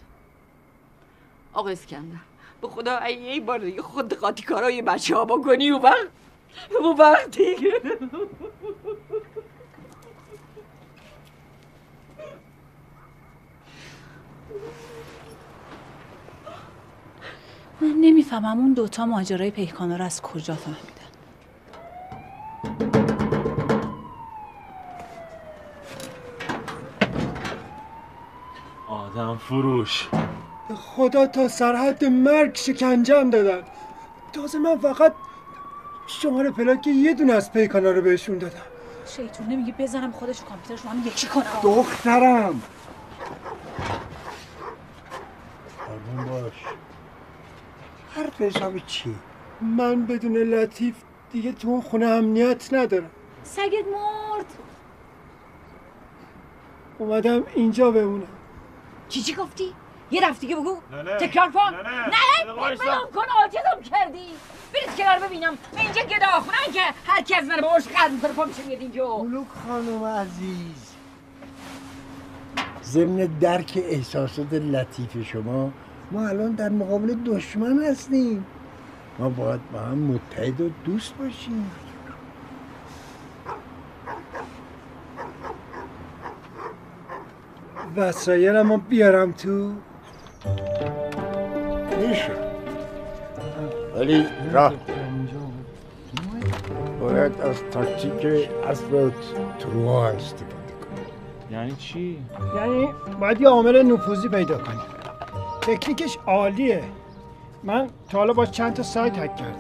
آقا اسکندر به خدا ای بار دیگه خود قاطی کارای بچه ها بکنی و وقت. و وقتی من نمی‌فهمم اون دوتا ماجرای پیکانا رو از کجا فهمیدن. آدم فروش. به خدا تا سرحد مرگ شکنجم دادن. تازه من فقط شماره پلاک یه دونه از پیکانا رو بهشون دادم. شیطون نمیگه بزنم خودش کامپیوترش رو هم یکی کنم دخترم. آروم باش. حرف حساب چی؟ من بدون لطیف دیگه تو اون خونه امنیت ندارم. سگت مرد. اومدم اینجا بمونم. چی چی گفتی؟ یه رفت دیگه بگو. نه نه. تکرار کن. نه نه. نه کن آجزم کردی. برید کنار ببینم. اینجا گداخونن که هر کی از من باش قد می‌کنه پا میشه میاد اینجا. ملوک خانم عزیز ضمن درک احساسات لطیف شما ما الان در مقابل دشمن هستیم. ما باید با هم متحد و دوست باشیم. وسایلمو بیارم تو. میشه. ولی راه. باید از تاکتیک اسب تروها استفاده یعنی چی؟ یعنی باید یه عامل نفوذی پیدا کنیم. تکنیکش عالیه. من تا حالا با چند تا سایت هک کردم.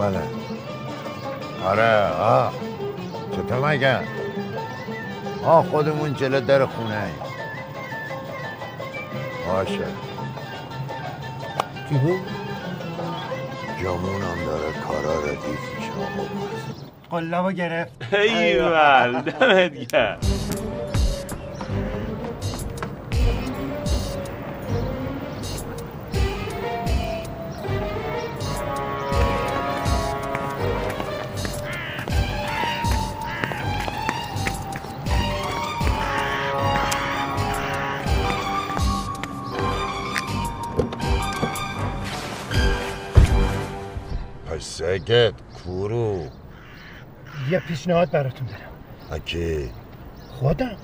آمنه آره آه. چطور مگه؟ آه خودمون جلو در خونه ایم. باشه. جامون هم داره کارا ردیف میشه. قلابو گرفت. ایول دمت گرم. پیشنهاد براتون دارم. اکی. خودم.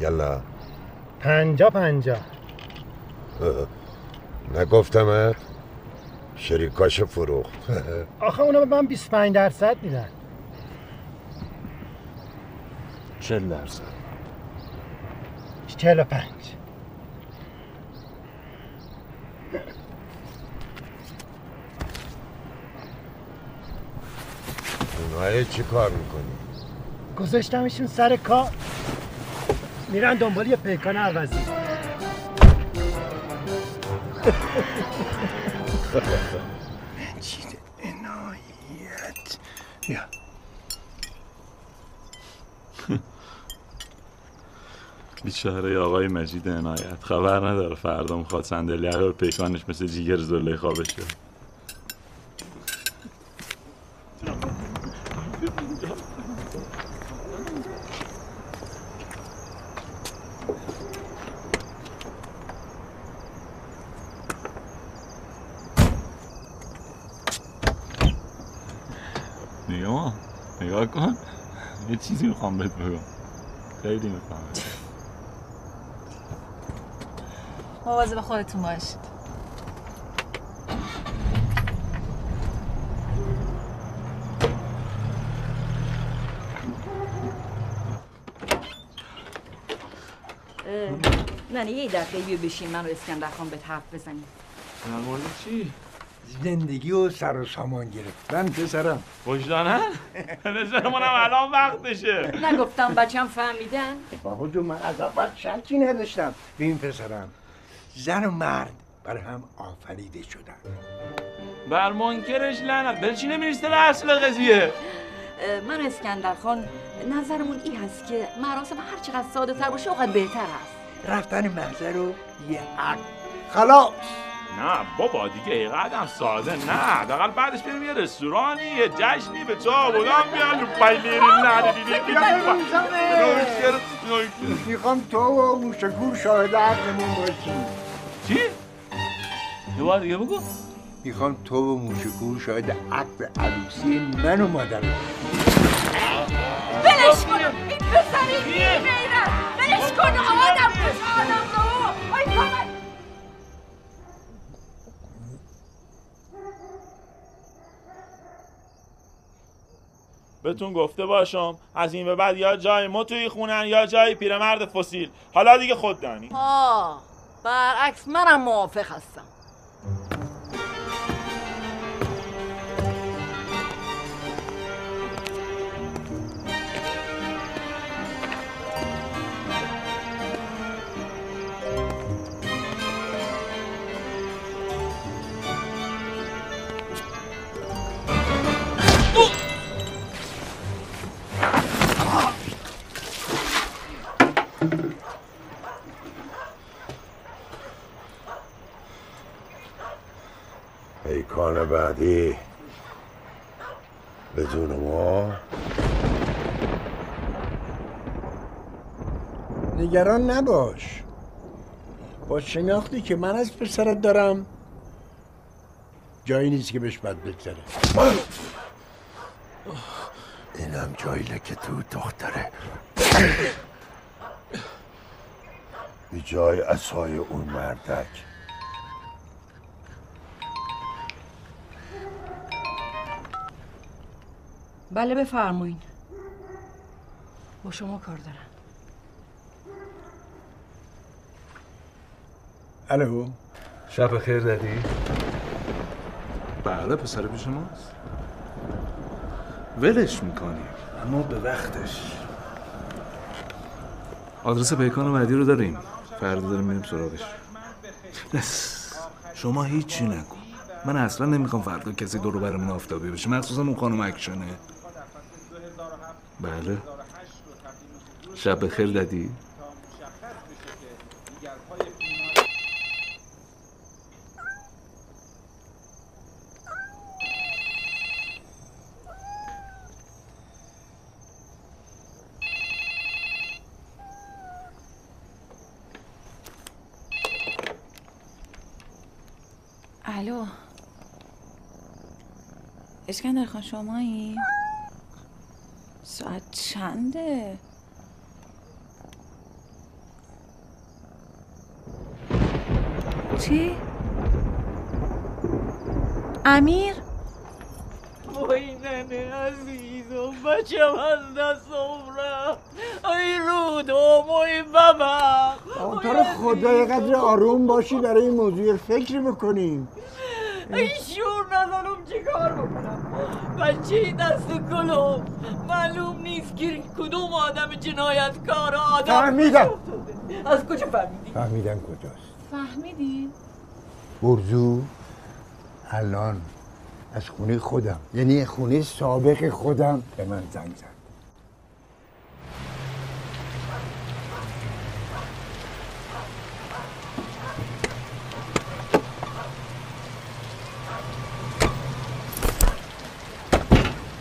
یلا. پنجا پنجا. نگفتمت شریکاش فروخت. آخه اونا به من 25 درصد میدن. چل درصد. 45 اونهای چی کار می‌کنی؟ گذاشتمشون سر کار. میرن دنبال یه پیکان عوضی. مجید عنایت بیا. بیچاره آقای مجید عنایت خبر نداره فردا می‌خواد صندلی عقب پیکانش مثل جیگر زلیخا بشه نگاه نگاه کن یه چیزی می‌خوام بهت بگم. خیلی می‌خوام. مواظب خودتون باشید. نه یه دقیقه بیا بشین من و اسکندر خان به حرف بزنیم. در مورد چی؟ زندگی و سر و سامان گرفتن پسرم. وجدانن؟ نظر منم الان وقتشه. نگفتم بچم فهمیدن؟ بابا جو من از اول شکی نداشتم. به این پسرم زن و مرد بر هم آفریده شدن. بر منکرش لعنت. بل چی نمیریسته به اصل قضیه؟ من اسکندر خان نظرمون این هست که مراسم هر چقدر ساده تر باشه اوقات بهتر هست رفتن محضر رو یه عقل خلاص. نه بابا دیگه اینقدر هم ساده نه حداقل بعدش بریم یه رستورانی یه جشنی به چا بودم بیان رو پایلیری نه می‌خوام تو و موشکور شاهد عقلمون باشی چی؟ یه بار دیگه بگو. می‌خوام تو و موشکور شاهد عقد عروسی من و مادرم بلش کن این پسری بی غیرت بلش کن آدم کش آدم دو آی بهتون گفته باشم از این به بعد یا جای ما توی خونن یا جای پیرمرد فسیل. حالا دیگه خود دانی. ها برعکس منم موافق هستم. پیکان بعدی. بدون ما. نگران نباش. با شناختی که من از پسرت دارم؟ جایی نیست که بهش بد بگذره. اینم جایی که تو دختره. به جای اسای اون مردک. بله بفرمایین. با شما کار دارم. الو. شب خیر دادی؟ بله پسر پیش ماست. ولش می‌کنیم اما به وقتش. آدرس پیکان بعدی رو داریم. فردا داریم میریم سراغش. بس شما هیچی نکن من اصلا نمی‌خوام فردا کسی دورو برمون آفتابی بشه. مخصوصا اون خانم اکشنه بله. شب خیر دادی الو. اسکندر خان شمایی؟ ساعت چنده؟ چی؟ امیر؟ وای ننه عزیزم بچم از دستم رفت ای رودم ای ببخ آقا تو رو خدا یه قدر آروم باشی برای این موضوع فکر بکنیم ای شور ندارم چی کار بکنم بچه دست کلوم معلوم نیست که کدوم آدم جنایتکار آدم فهمیدم. از کجا فهمیدی؟ فهمیدم کجاست فهمیدی؟ برزو الان از خونه خودم یعنی خونه سابق خودم به من زنگ زد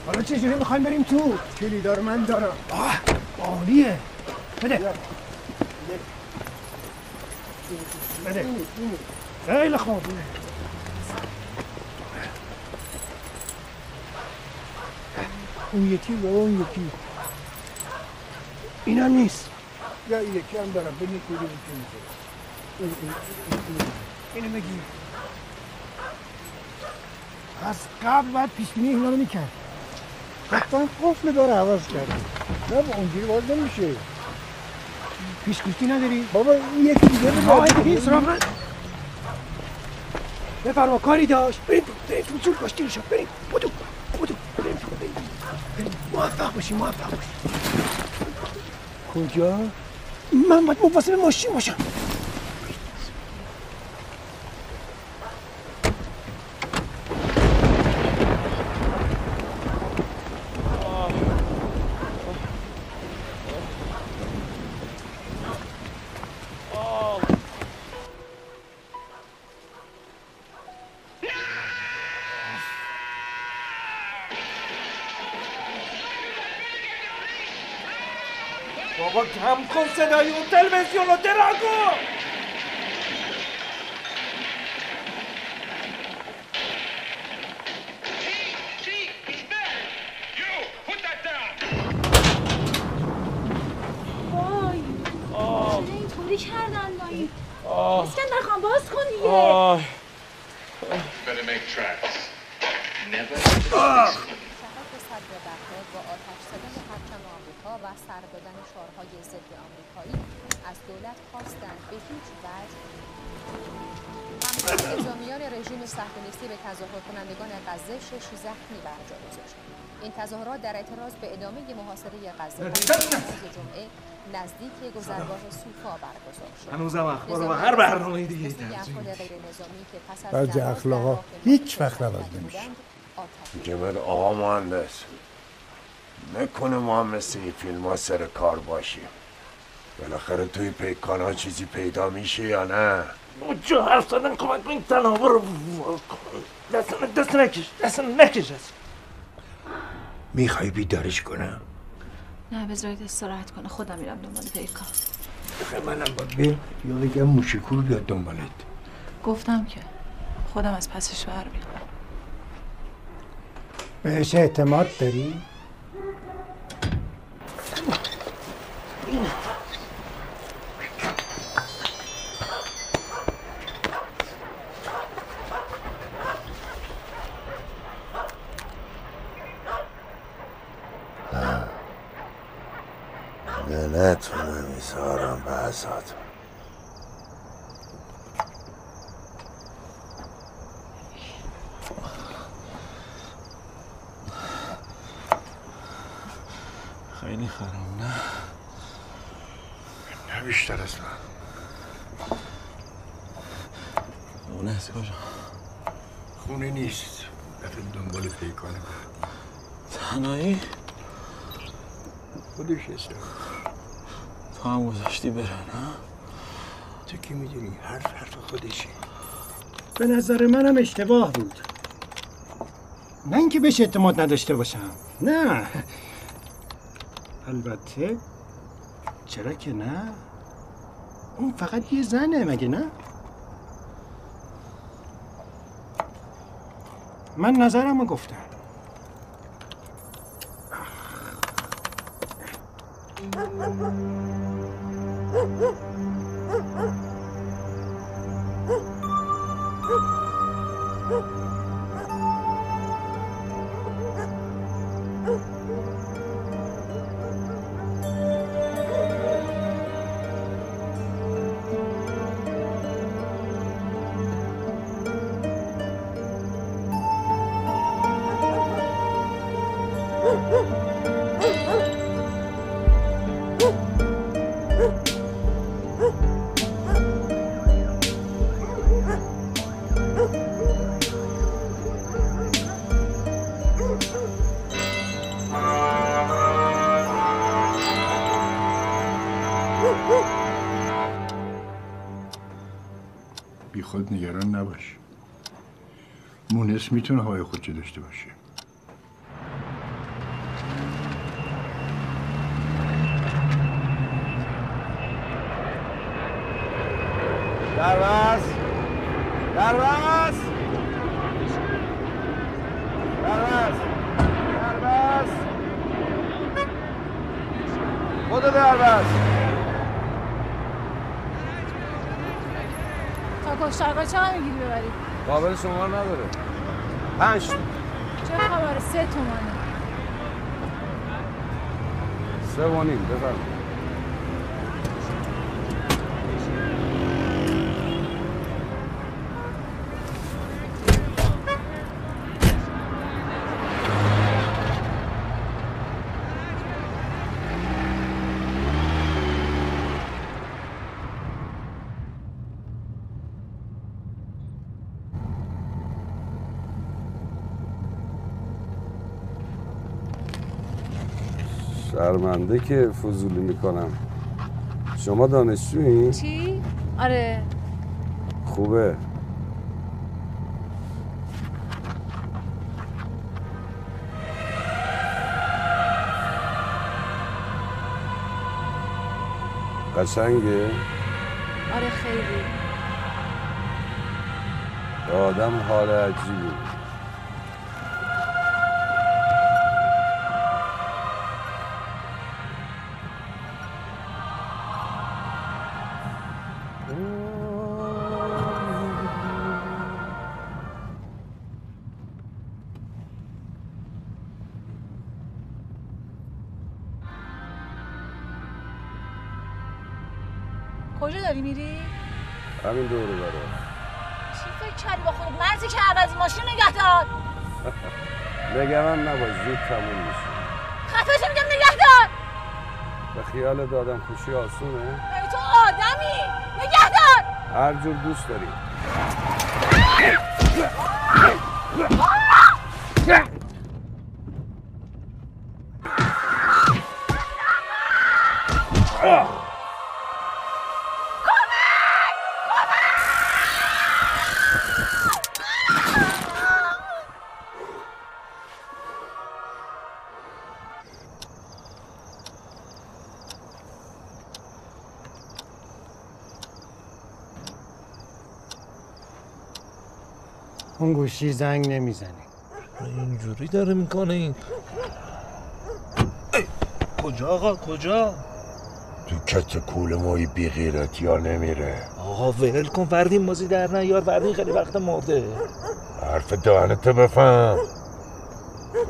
حالا چجوری می‌خوایم بریم تو؟ کلیدار من دارم. آه عالیه. بده. بده. خیلی خوب. اون یکی و اون یکی. اینا نیست. یا این یکی هم دارم. ببین کدوم یکی میشه این- این- این- این- اینو بگیر. از قبل باید پیش بینی اینا رو می‌کرد. حتما قفل داره عوض کرده نه با اونجوری باز نمیشه. پیشگوشتی نداری؟ بابا این یکی دیگه رو راه دیگه سراغ من. بفرما کاری داشت. بریم بریم تو زود باش دیرشو بریم. بودو بودو بریم تو بریم بریم. موفق باشی موفق باشی. کجا؟ من باید مواظب ماشین باشم. کم کن صدای اون تلویزیون رو دراگو. اسکندر خان باز کن دیگه. شهرک صدر بغداد با آتش زدن پرچم آمریکا و سر دادن شعارهای ضد آمریکایی از دولت خواستند به هیچ وجه. نظامیان رژیم صهیونیستی به تظاهر کنندگان غزه شش زخمی بر جا گذاشتند این تظاهرات در اعتراض به ادامه محاصره غزه جمعه نزدیک گذرگاه سوفا برگزار شد. هنوزم اخبار و هر برنامه دیگه در اخلاقا هیچ وقت عوض نمیشه. جمال آقا مهندس نکنه ما هم مثل این فیلم ها سر کار باشیم. بالاخره توی پیکان ها چیزی پیدا میشه یا نه؟ جا حرف زدن کمک کن این تنابه رو وا کن. دست نکش دست نکش دست می‌خوای بیدارش کنم؟ نه بذارید استراحت کنه. خودم میرم دنبال پیکان. آخه منم باید بریم یا بگم موشکور بیاد دنبالت. گفتم که خودم از پسش بر میام بهش اعتماد داری؟ نه. نتونم ایزارم به بیشتر از من. اون هستی کجا خونه نیست. رفتیم دنبال پیکانه تنهایی؟ خودش هست تو هم گذاشتی بره نه؟ تو کی می‌دونی؟ حرف حرف خودشی به نظر منم اشتباه بود. نه اینکه بهش اعتماد نداشته باشم. نه. البته چرا که نه؟ اون فقط یه زنه مگه نه؟ من نظرم رو گفتم. بی خود نگران نباش. مونس می‌تونه های خودشو داشته باشه. دربست دربست دربست دربست خدا دربست کشترگاه چقدر می‌گیری ببری؟ قابل شما نداره. پنج. چه خبره؟ سه تومانه. سه و نیم بفرمایید. شرمنده که فضولی می‌کنم. شما دانشجویی؟ چی؟ آره. خوبه. قشنگه؟ آره خیلی. آدم حال عجیبی خیال دادم خوشی آسونه. مگه تو آدمی! نگه دار! هر جور دوست داری. می‌کشی زنگ نمی‌زنی. اینجوری داره می‌کنه این. کجا آقا؟ کجا؟ تو کت کول مایی بی غیرتی ها نمیره. آقا ول کن فردین بازی در نه یار فردین خیلی وقت مرده. حرف دهنتو بفهم.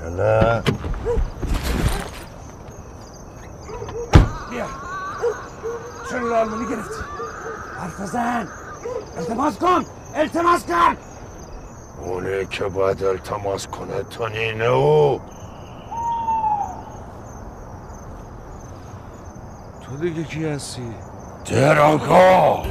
یلا بیا. چرا آلمانی گرفتی؟ حرف زن التماس کن. التماس کن. اونه که باید التماس کنه تو نینه او تو دیگه کی هستی؟ دراگا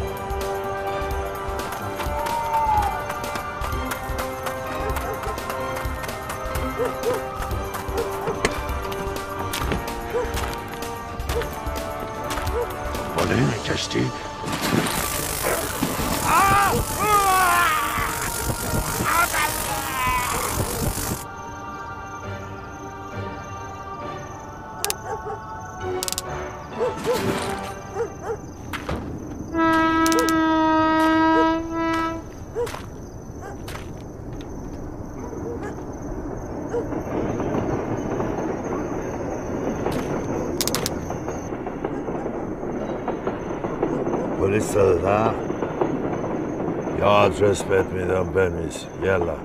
بهت میدم بنویس یلا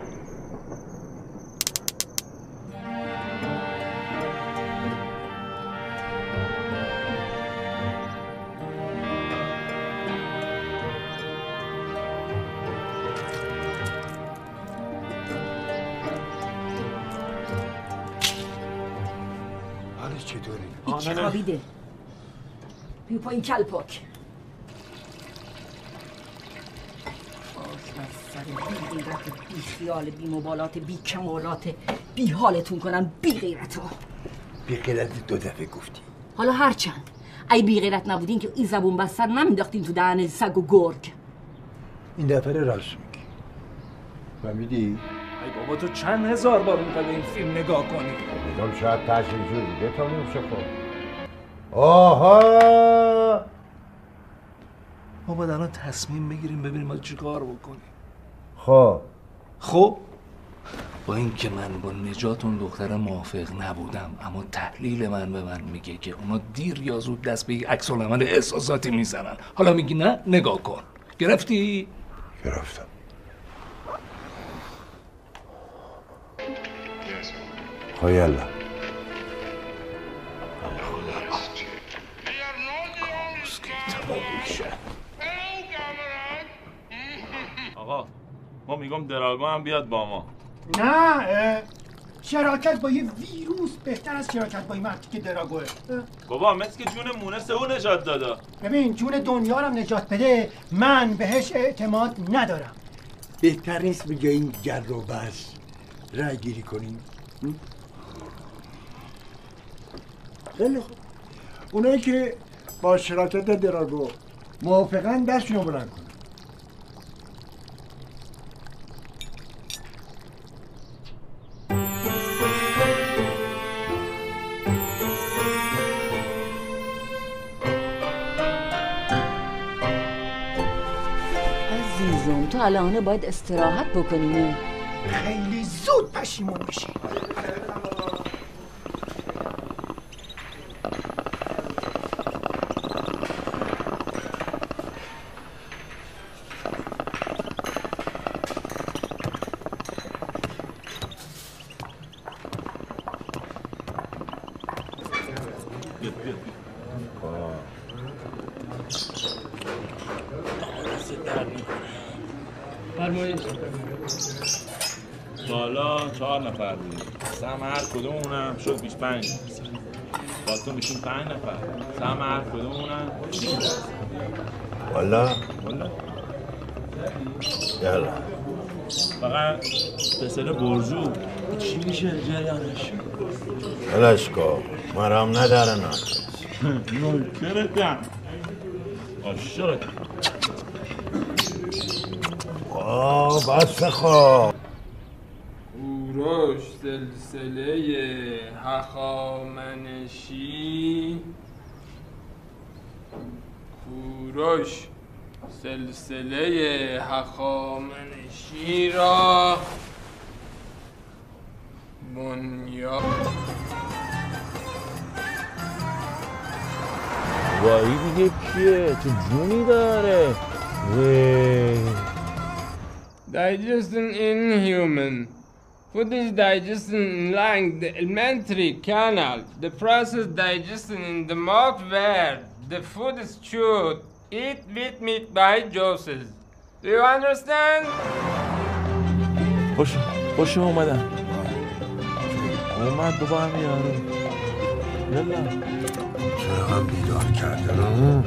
حالا چطوری؟ هیچ خوابیده. بیا پایین کل پاک بی غیرت بی خیال بی مبالات بی کمالات بی حالتون کنن بی غیرتو بی غیرت دو دفعه گفتی. حالا هرچند. ای بی غیرت نبودین که این زبون بستر نمینداختین تو دهن سگ و گرگ. این دفعه راست میگی. فهمیدی؟ ای بابا تو چند هزار بار می‌خوای به این فیلم نگاه کنی؟ میگم شاید تشریف جور دیگه تموم شه خب. آها! ما باید الان تصمیم بگیریم ببینیم ما چی کار بکنیم. خب. خب؟ با اینکه من با نجات اون دختر موافق نبودم اما تحلیل من به من میگه که اونا دیر یا زود دست به یک عکس العمل احساساتی می‌زنن. حالا میگی نه نگاه کن. گرفتی؟ گرفتم. خب یلا آقا ما میگم دراگو هم بیاد با ما. نه شراکت با یه ویروس بهتر از شراکت با این مردی که دراگوه. بابا مثل که جون مونس او نجات دادا ببین جون دنیا رو هم نجات بده من بهش اعتماد ندارم. بهتر نیست جای این جر و بس رای گیری کنیم? خیلی خوب. اونایی که با شراکت دراگو موافقن دستشون رو بلند کنن الان باید استراحت بکنی خیلی زود پشیمون میشی بالا چهار نفر بودیم سهم هر کدومونم شد بیش پنج. با تو میشیم پنج نفر. سهم هر کدومونم والا والا یلا. فقط پسر برجو. چی میشه جریانش؟ ولش کن مرام نداره نه نوکرتم عاشقت. آه بس خب. کوروش سلسله هخامنشی کوروش. سلسله هخامنشی را بنیاد. وایی دیگه کیه؟ چه جونی داره؟ Digestion in human. Food is digested along the alimentary canal. The process digestion in the mouth where the food is chewed Eat with meat by Joseph. Do you understand? خوش خوش اومدن اومد بابا هم یارو یلا چرا بیدار کردن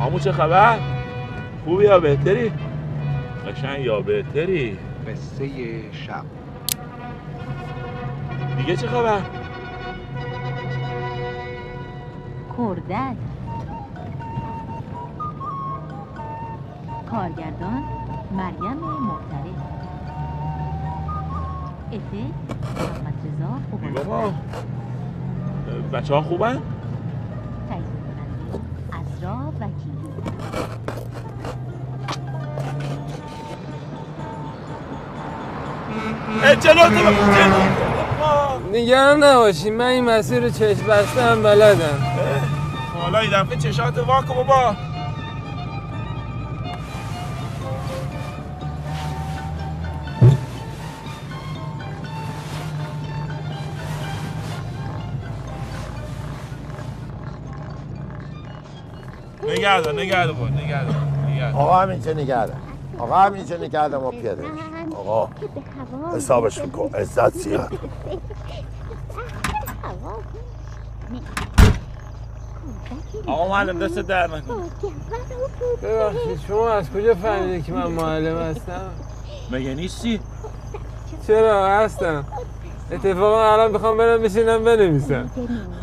آمو چه خبر؟ خوبی یا بهتری؟ قشنگ یا بهتری؟ قصه شب دیگه چه خبر؟ کردک کارگردان مریم محترم افه محمد رضا خوبان. بابا بچه ها خوبن؟ تهیه کننده ازرا وکیلی جلو نگران نباشی من این مسیر رو چشم بسته هم بلدم. حالا این دفعه چشات واکو بابا نگه دار نگه دار. آقا همینجا نگرده آقا همینجا نگرده ما پیاده. آقا حسابش میکن عزت زیاد آقا معلم دست در نکن ببخشید شما از کجا فهمیدید که من معلم هستم؟ مگه نیستی؟ چرا؟ هستم. اتفاقا الان می‌خوام برم بشینم بنویسم.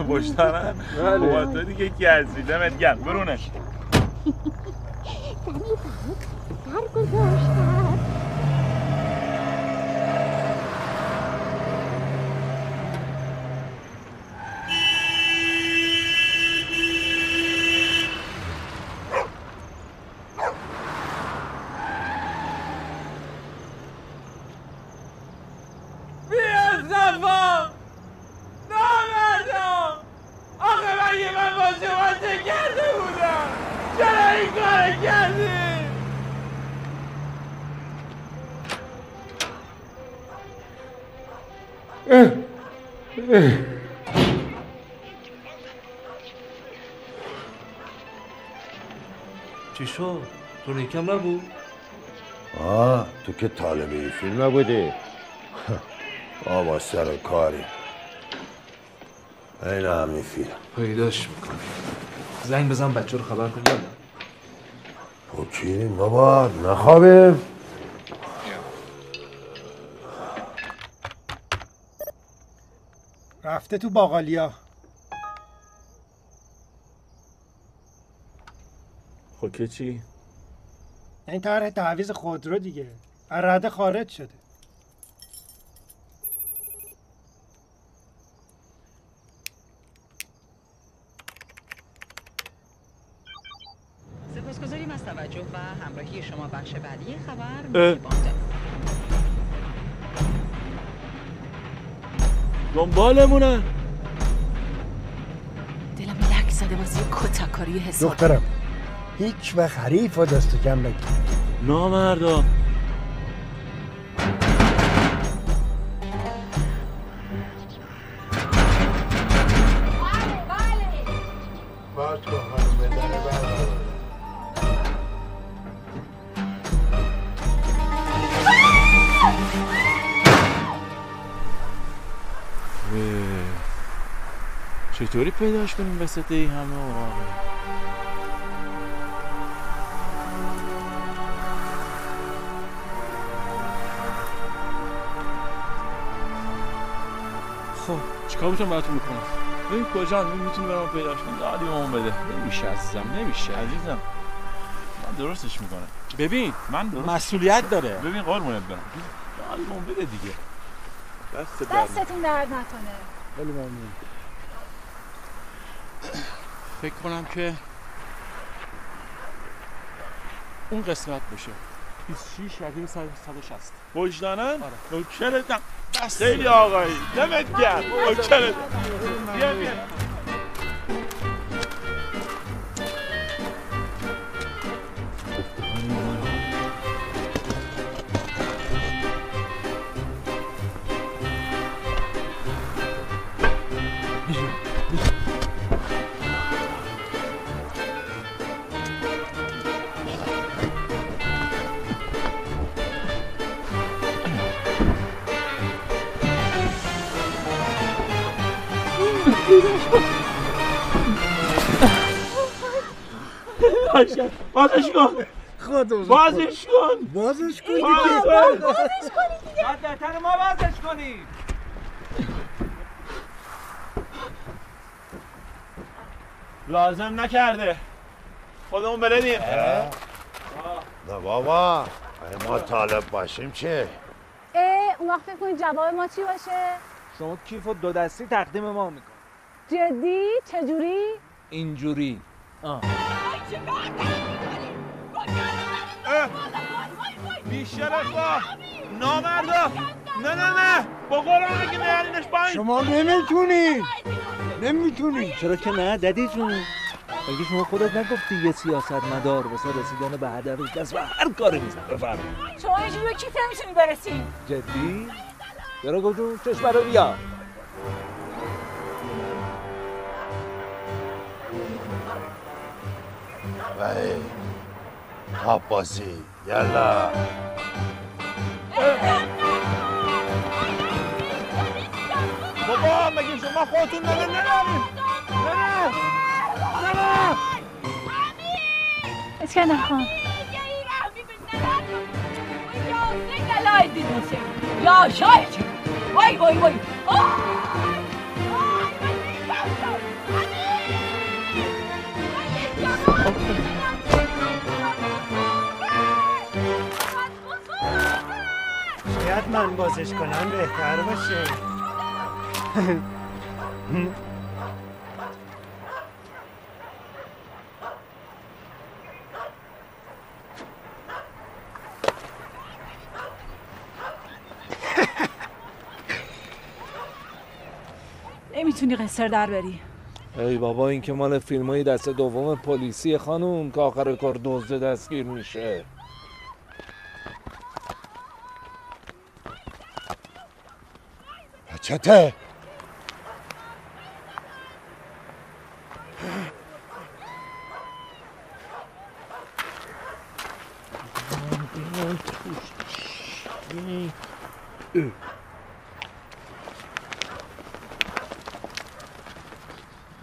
پشتانه بله. بابا تو دیگه کی هستی دمت گرم. برونش. سر گذاشتم یکم نبود؟ آه تو که طالب این فیلم نبودی. بابا سر کاری. این همین فیلم. پیداش می‌کنی زنگ بزن بچه رو خبر کن. پوکین بابا نخوابیم. رفته تو باقالیا. خب که چی؟ این طرح تعویض خودرو دیگه. از رده خارج شده. سپاسگزاریم از توجه و همراهی شما بخش بعدی خبر. دنبالمونن دلم لک زده واسه یه کتککاری حساب دخترم. هیچ وقت حریف و دست کم نگیر نامردا. چطوری پیداش کنیم وسط این همه اوراق؟ کابوشم براتون می‌کنم. ببین کجا هم می‌تونی برام پیداش کنی؟ دادی اون بده. نمیشه عزیزم نمیشه. عزیزم. من درستش می‌کنم. ببین من درست مسئولیت داره. ببین قربونت برم. دادی اون بده دیگه. دست درد دستتون درد نکنه. خیلی ممنون. فکر کنم که اون قسمت بشه. 26 ردیف 160 وجدانن؟ نوکرتم خیلی آقایی. دمت گرم. نوکرتم بیا بیا. بازش کن. بازش کن. بازش کن بازش کن. بعد بهتر ما بازش کنیم. لازم نکرده. خودمون بلدیم نه بابا. ما طالب باشیم چه؟ اه اون وقت فکر کنید جواب ما چی باشه؟ شما کیف و دو دستی تقدیم ما میکن جدی؟ چجوری؟ اینجوری. آه. بیشرفا نامردا نه نه نه با قرآن اگه نیارینش پایین شما نمی‌تونی. نمی‌تونی. چرا که نه ددی جون مگه شما خودت نگفتی یه سیاست مدار واسه رسیدن به هدفش دست و هر کاری میزن بفرمایید. شما اینجوری به کیف نمی‌تونی برسی؟ جدی؟ چرا گفتون چشم رو بیا وای عباسی یلا. بابا مگه شما خودتون نگه نیارین نه نه. نه اسکندر خان. گلای دیدوسه یا شاید وای وای. وای شاید من بازش کنم بهتر باشه. نمی‌تونی قصر در بری. ای بابا این که مال فیلم های دست دوم پلیسی خانوم که آخر کار دزد دستگیر میشه. بچته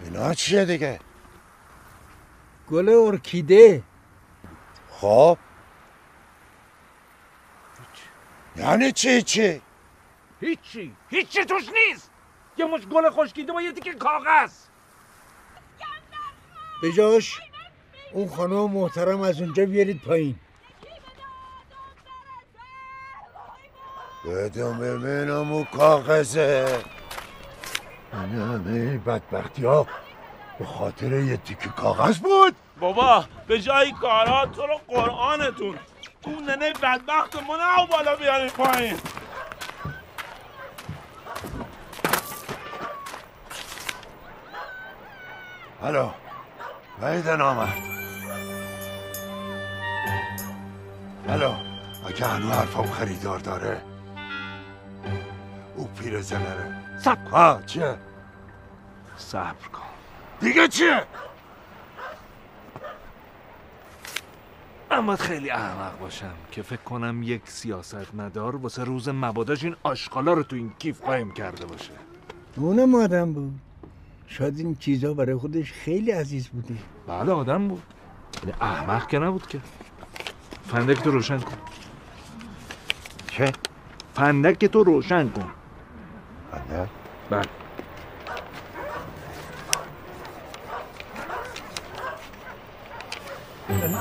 اینا چیه دیگه؟ گل ارکیده خب یعنی چی چی؟ هیچی هیچی توش نیست. یه مش گل خشکیده با یه تیکه کاغذ. به جاش اون خانم محترم از اونجا بیارید پایین. بدون ببینم اون کاغذه. این همه بدبختی ها به خاطر یه تیکه کاغذ بود. بابا به جای کارا تو رو قرآنتون. اون ننه بدبخت من او بالا بیارین پایین. الو وحید نامرد الو اگه هنو حرفم خریدار داره او پیر زنره سب ها چیه؟ صبر کن دیگه چیه؟ من باید خیلی احمق باشم که فکر کنم یک سیاست مدار واسه روز مباداش این آشغالا رو تو این کیف قایم کرده باشه اونم آدم بود شاید این چیزا برای خودش خیلی عزیز بوده. بله آدم بود. یعنی احمق که نبود که. فندک تو روشن کن. چه؟ فندک تو روشن کن. فندک؟ بله.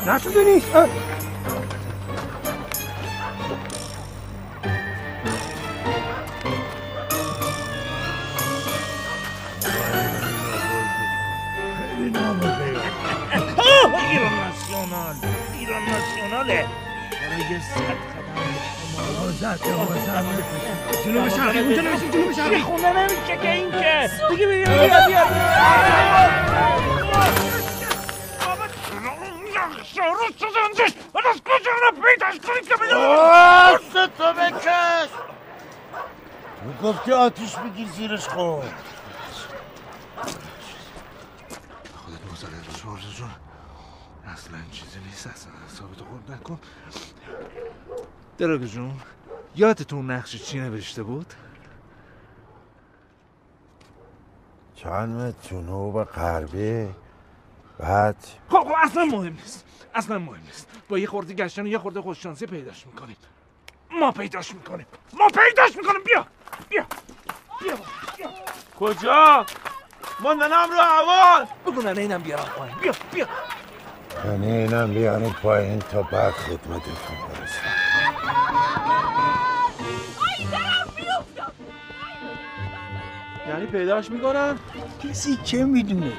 نشده نیست خیلی نامه ایران اینترناسیوناله برای صد قدم دوازده دوازده جنوب شرقی اونجا نمیشه جنوب شرقی. خونه نمیشه که این که. دیگه بیا بیا بیا. شروع سوزندش من از کجا رو پیداش کنی که آست تو بکش. تو گفتی آتیش بگیر زیرش خود خودت مزاحم باش مرزا جون اصلا چیزی نیست اصلا حسابتو خورد نکن. دراگو جون یادتون نقش چی نوشته بود؟ چند جنوب غربی؟ بعد خب خب اصلا مهم نیست. اصلا مهم نیست. با یه خورده گشتن و یه خورده خوششانسی پیداش می‌کنیم. ما پیداش می‌کنیم. ما پیداش می‌کنیم. بیا بیا. بیا بیا. کجا؟ ماندنم رو هوا بگو نه اینم بیارم پایین بیا بیا. یعنی اینم بیانید پایین تا بعد خدمتتون برسم. یعنی پیداش می‌کنن کسی چه می‌دونه؟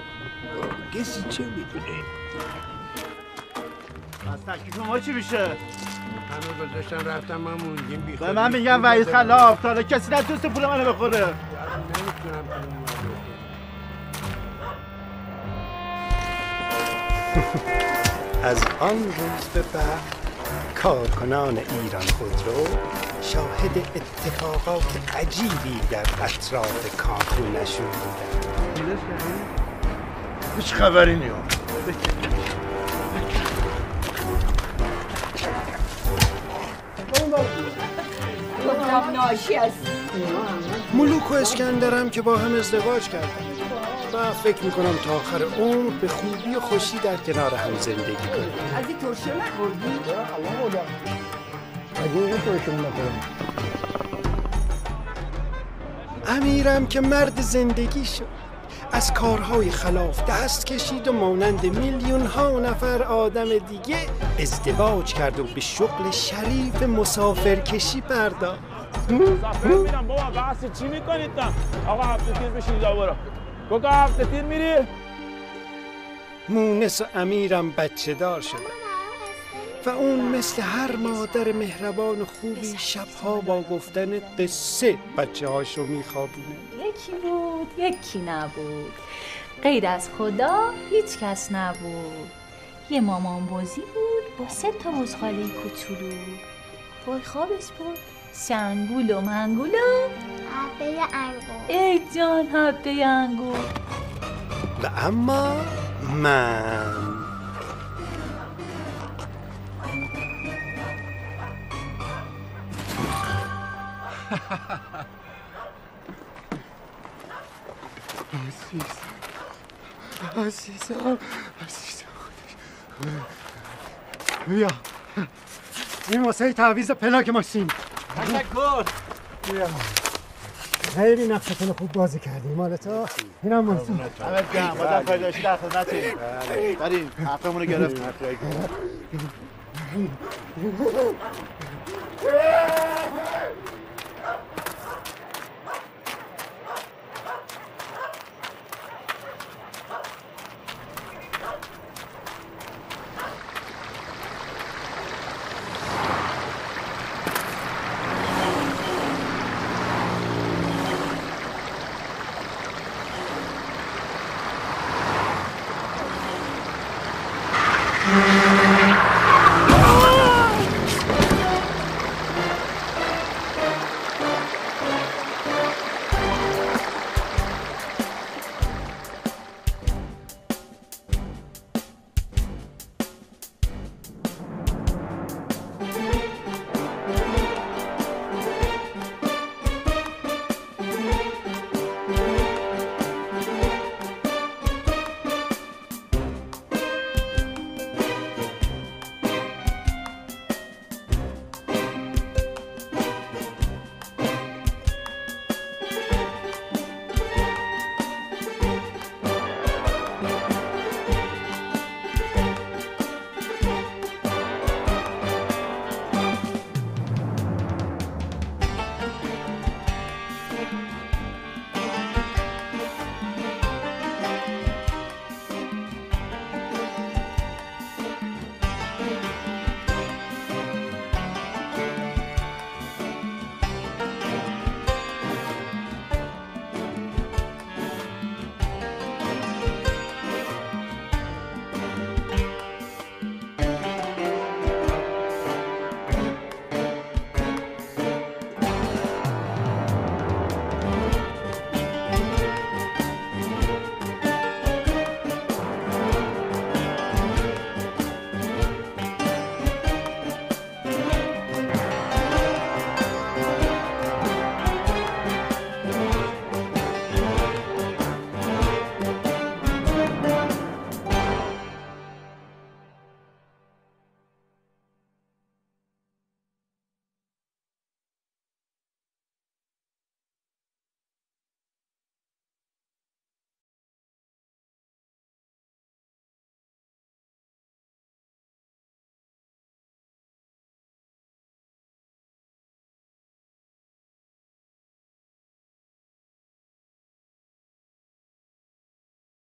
کسی چه می‌دونه؟ از تکلیف ما چی میشه؟ همه گذاشتن رفتم ما موندیم بی به من میگم وحید خلاف تا حالا کسی نتونسته پول منو بخوره. نمی‌تونم از آن روز به بعد کارکنان ایران خودرو شاهد اتفاقات عجیبی در اطراف کارخونهشون بودند هیچ خبری نیست. است ملوک و اسکندرم که با هم ازدواج کردن. و فکر می‌کنم تا آخر عمر به خوبی و خوشی در کنار هم زندگی کنیم. از این ترشه نخوردی؟ اگه این توشون نکنم امیرم که مرد زندگی شد. از کارهای خلاف دست کشید و مانند میلیون ها نفر آدم دیگه ازدواج کرد و به شغل شریف مسافرکشی پرداخت. مسافر میرم. بابا بحث چی می‌کنید؟ آقا هفته تیر اینجا برو. کوکا هفته تیر میری؟ مونس و امیرم بچه دار شدن. و اون مثل هر مادر مهربان و خوبی شبها با گفتن قصه بچه هاشو میخوابونه. یکی بود یکی نبود. غیر از خدا هیچ کس نبود. یه مامان بازی بود با سه تا بزغاله کوچولو. وای خوابش بود. سنگول و منگول و حبه انگور. ای جان حبه انگور. و اما من. عزیز عزیزم عزیزم. بیا. این واسه تعویز پلاک ماشین. تشکر. خیلی نقشتون خوب بازی کردی مال تو اینم مال تو همه گم بازم کاری داشتی در خدمتیم. بریم حقمون رو گرفتیم.